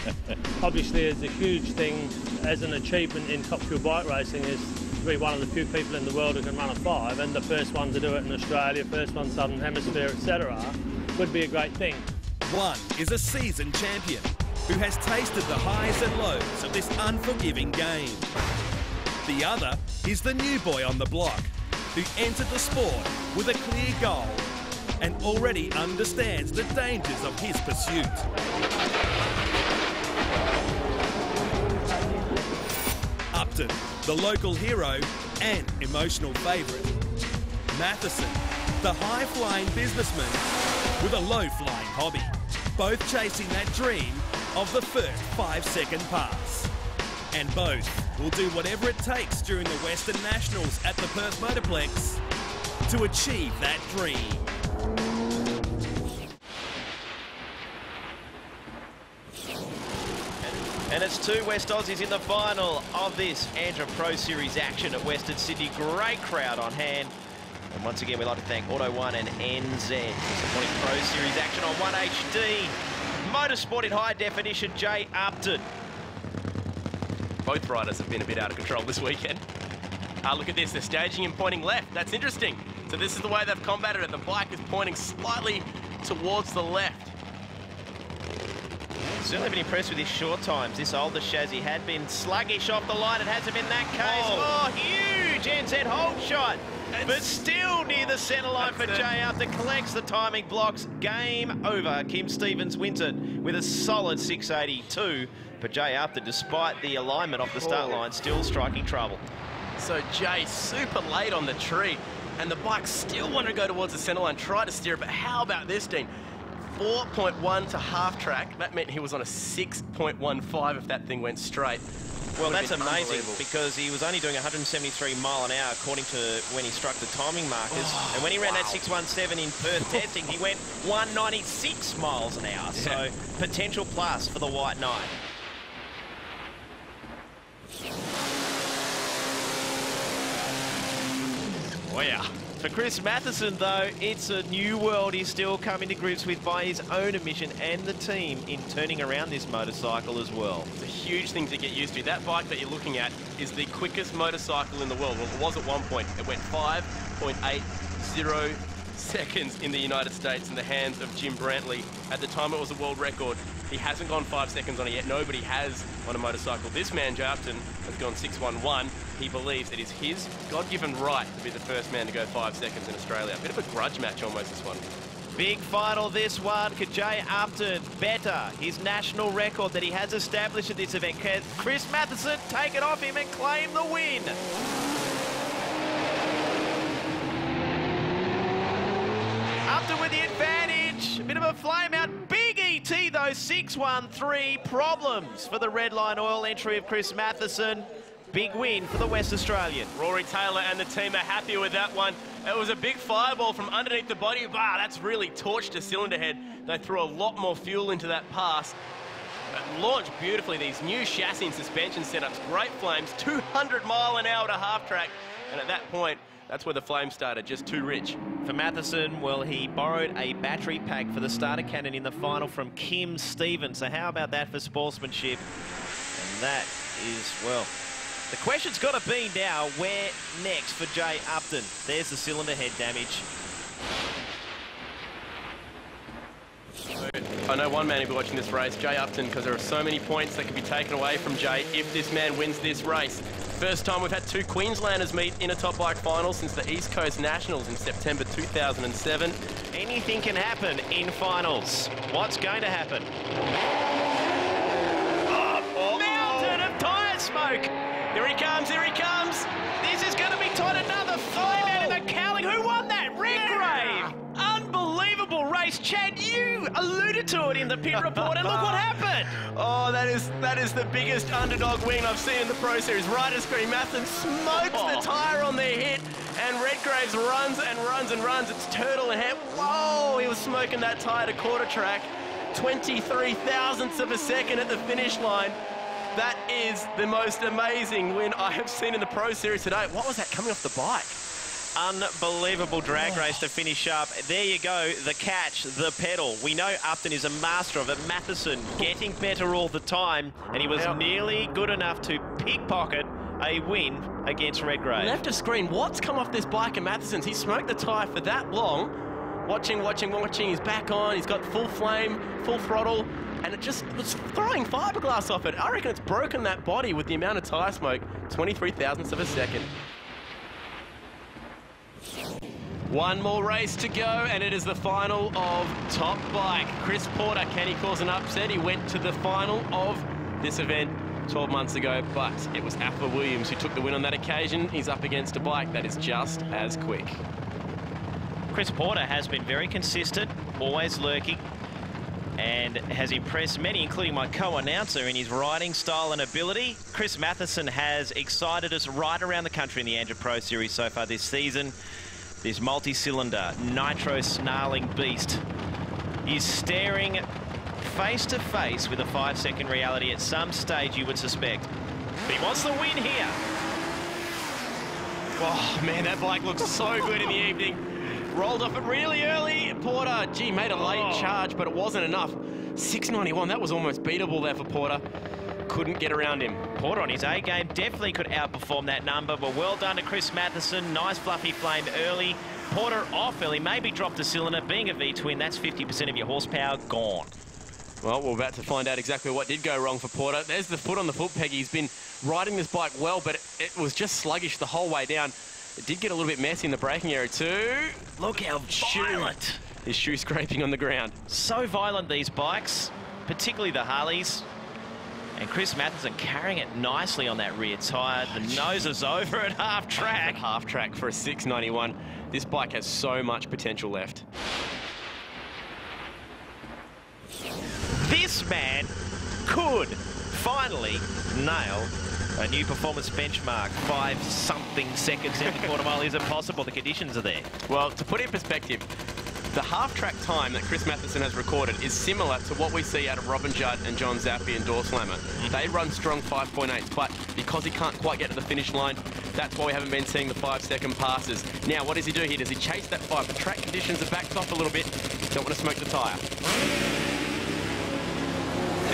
Obviously, it's a huge thing as an achievement in top fuel bike racing is be one of the few people in the world who can run a five, and the first one to do it in Australia, first one Southern Hemisphere, etc., would be a great thing. One is a seasoned champion who has tasted the highs and lows of this unforgiving game. The other is the new boy on the block who entered the sport with a clear goal and already understands the dangers of his pursuit. The local hero and emotional favourite. Matheson, the high-flying businessman with a low-flying hobby. Both chasing that dream of the first five-second pass. And both will do whatever it takes during the Western Nationals at the Perth Motorplex to achieve that dream. And it's two West Aussies in the final of this Andra Pro Series action at Western Sydney. Great crowd on hand. And once again, we'd like to thank Auto One and NZ for supporting Pro Series action on 1HD. Motorsport in high definition, Jay Upton. Both riders have been a bit out of control this weekend. Uh, look at this, they're staging and pointing left. That's interesting. So this is the way they've combated it. The bike is pointing slightly towards the left. Certainly been impressed with his short times. This older chassis had been sluggish off the line. It hasn't been that case. Oh, oh huge NZ hold shot. It's but still near the centre line for Jay Upton Collects the timing blocks. Game over. Kim Stevens wins it with a solid 682. But Jay Upton, despite the alignment off the start oh. line, still striking trouble. So Jay super late on the tree and the bike still wanted to go towards the centre line, try to steer it, but how about this, Dean? 4.1 to half track. That meant he was on a 6.15 if that thing went straight. Well, that's amazing because he was only doing 173 mile an hour according to when he struck the timing markers. Oh, and when he ran wow. that 617 in Perth testing, he went 196 miles an hour. Yeah. So potential plus for the White Knight. Oh yeah. For Chris Matheson, though, it's a new world he's still coming to grips with by his own admission and the team in turning around this motorcycle as well. It's a huge thing to get used to. That bike that you're looking at is the quickest motorcycle in the world. Well, it was at one point. It went 5.80 seconds in the United States in the hands of Jim Brantley. At the time, it was a world record. He hasn't gone five seconds on it yet. Nobody has on a motorcycle. This man, Jay has gone 6.11. He believes it is his God-given right to be the first man to go five seconds in Australia. A bit of a grudge match almost, this one. Big final this one. Could Jay Upton better his national record that he has established at this event? Can Chris Matheson take it off him and claim the win? Upton with the advantage. Bit of a flame out. Big ET though, 6-1-3. Problems for the red line oil entry of Chris Matheson. Big win for the West Australian. Rory Taylor and the team are happy with that one. It was a big fireball from underneath the body. Wow, that's really torched a cylinder head. They threw a lot more fuel into that pass. It launched beautifully, these new chassis and suspension setups. Great flames, 200 mile an hour to half track. And at that point, that's where the flame started, just too rich. For Matheson, well, he borrowed a battery pack for the starter cannon in the final from Kim Stevens. So how about that for sportsmanship? And that is, well, the question's got to be now, where next for Jay Upton? There's the cylinder head damage. I know one man who'll be watching this race, Jay Upton, because there are so many points that can be taken away from Jay if this man wins this race. First time we've had two Queenslanders meet in a top bike final since the East Coast Nationals in September 2007. Anything can happen in finals. What's going to happen? Oh, mountain of tyre smoke! Here he comes, here he comes! This is going to be tight, another alluded to it in the pit report, and look what happened! Oh, that is that is the biggest underdog win I've seen in the Pro Series. Right as Green Matheson smokes oh. the tyre on their hit, and Redgraves runs and runs and runs. It's turtle and. Whoa, he was smoking that tyre to quarter track. 23 thousandths of a second at the finish line. That is the most amazing win I have seen in the Pro Series today. What was that coming off the bike? Unbelievable drag oh. race to finish up. There you go, the catch, the pedal. We know Upton is a master of it. Matheson getting better all the time, and he was nearly good enough to pickpocket a win against Redgrave. Left of screen, what's come off this bike of Matheson's? He smoked the tyre for that long. Watching, watching, watching, he's back on, he's got full flame, full throttle, and it just was throwing fiberglass off it. I reckon it's broken that body with the amount of tyre smoke, 23 thousandths of a second. One more race to go, and it is the final of Top Bike. Chris Porter, can he cause an upset? He went to the final of this event 12 months ago, but it was Alpha Williams who took the win on that occasion. He's up against a bike that is just as quick. Chris Porter has been very consistent, always lurking, and has impressed many, including my co-announcer, in his riding style and ability. Chris Matheson has excited us right around the country in the Andra Pro Series so far this season. This multi-cylinder, nitro snarling beast is staring face to face with a five second reality at some stage, you would suspect. But he wants the win here. Oh, man, that bike looks so good in the evening. Rolled off it really early. Porter, gee, made a late Oh. charge, but it wasn't enough. 691, that was almost beatable there for Porter. Couldn't get around him. Porter on his A game definitely could outperform that number, but well done to Chris Matheson. Nice fluffy flame early. Porter off early, maybe dropped a cylinder. Being a V-twin, that's 50% of your horsepower gone. Well, we're about to find out exactly what did go wrong for Porter. There's the foot on the foot, Peggy. He's been riding this bike well, but it, it was just sluggish the whole way down. It did get a little bit messy in the braking area too. Look how violent. His shoe scraping on the ground. So violent, these bikes, particularly the Harleys. And Chris Matheson carrying it nicely on that rear tyre. The nose is over at half track. Half track for a 691. This bike has so much potential left. This man could finally nail a new performance benchmark. Five something seconds in the quarter mile. Is impossible. The conditions are there. Well, to put it in perspective, the half-track time that Chris Matheson has recorded is similar to what we see out of Robin Judd and John Zappia and Doorslammer. Mm-hmm. They run strong 5.8s, but because he can't quite get to the finish line, that's why we haven't been seeing the five-second passes. Now, what does he do here? Does he chase that five? The track conditions are backed off a little bit. Don't want to smoke the tyre.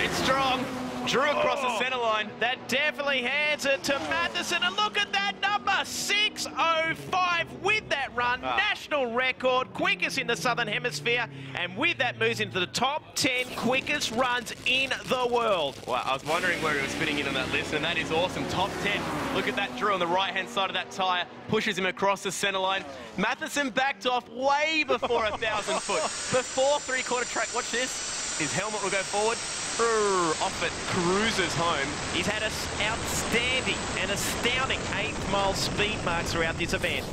It's strong. Drew across the centre line. That definitely hands it to Matheson. And look at that number, 6.05 with that run. Ah. National record, quickest in the Southern Hemisphere. And with that moves into the top 10 quickest runs in the world. Well, I was wondering where he was fitting in on that list, and that is awesome. Top 10. Look at that Drew on the right-hand side of that tyre. Pushes him across the centre line. Matheson backed off way before a thousand foot. Before three-quarter track. Watch this. His helmet will go forward. Off it cruises home. He's had an outstanding and astounding eighth mile speed marks throughout this event.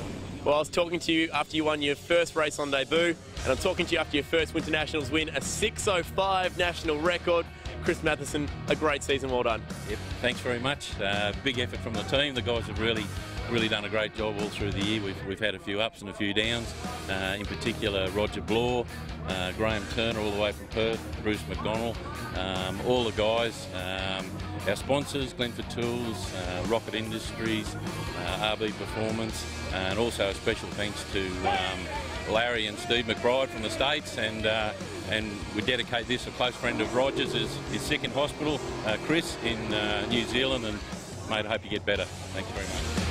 Well, I was talking to you after you won your first race on debut, and I'm talking to you after your first Winter Nationals win, a 6.05 national record. Chris Matheson, a great season. Well done. Yep, thanks very much. Uh, big effort from the team. The guys have really, really done a great job all through the year. We've, we've had a few ups and a few downs. Uh, in particular, Roger Blaw, uh, Graham Turner, all the way from Perth, Bruce McDonnell, um, all the guys. Um, our sponsors, Glenford Tools, uh, Rocket Industries, uh, RB Performance, and also a special thanks to um, Larry and Steve McBride from the States. And uh, and we dedicate this. A close friend of Rogers is, is sick in hospital, uh, Chris in New Zealand, and mate, I hope you get better. Thank you very much.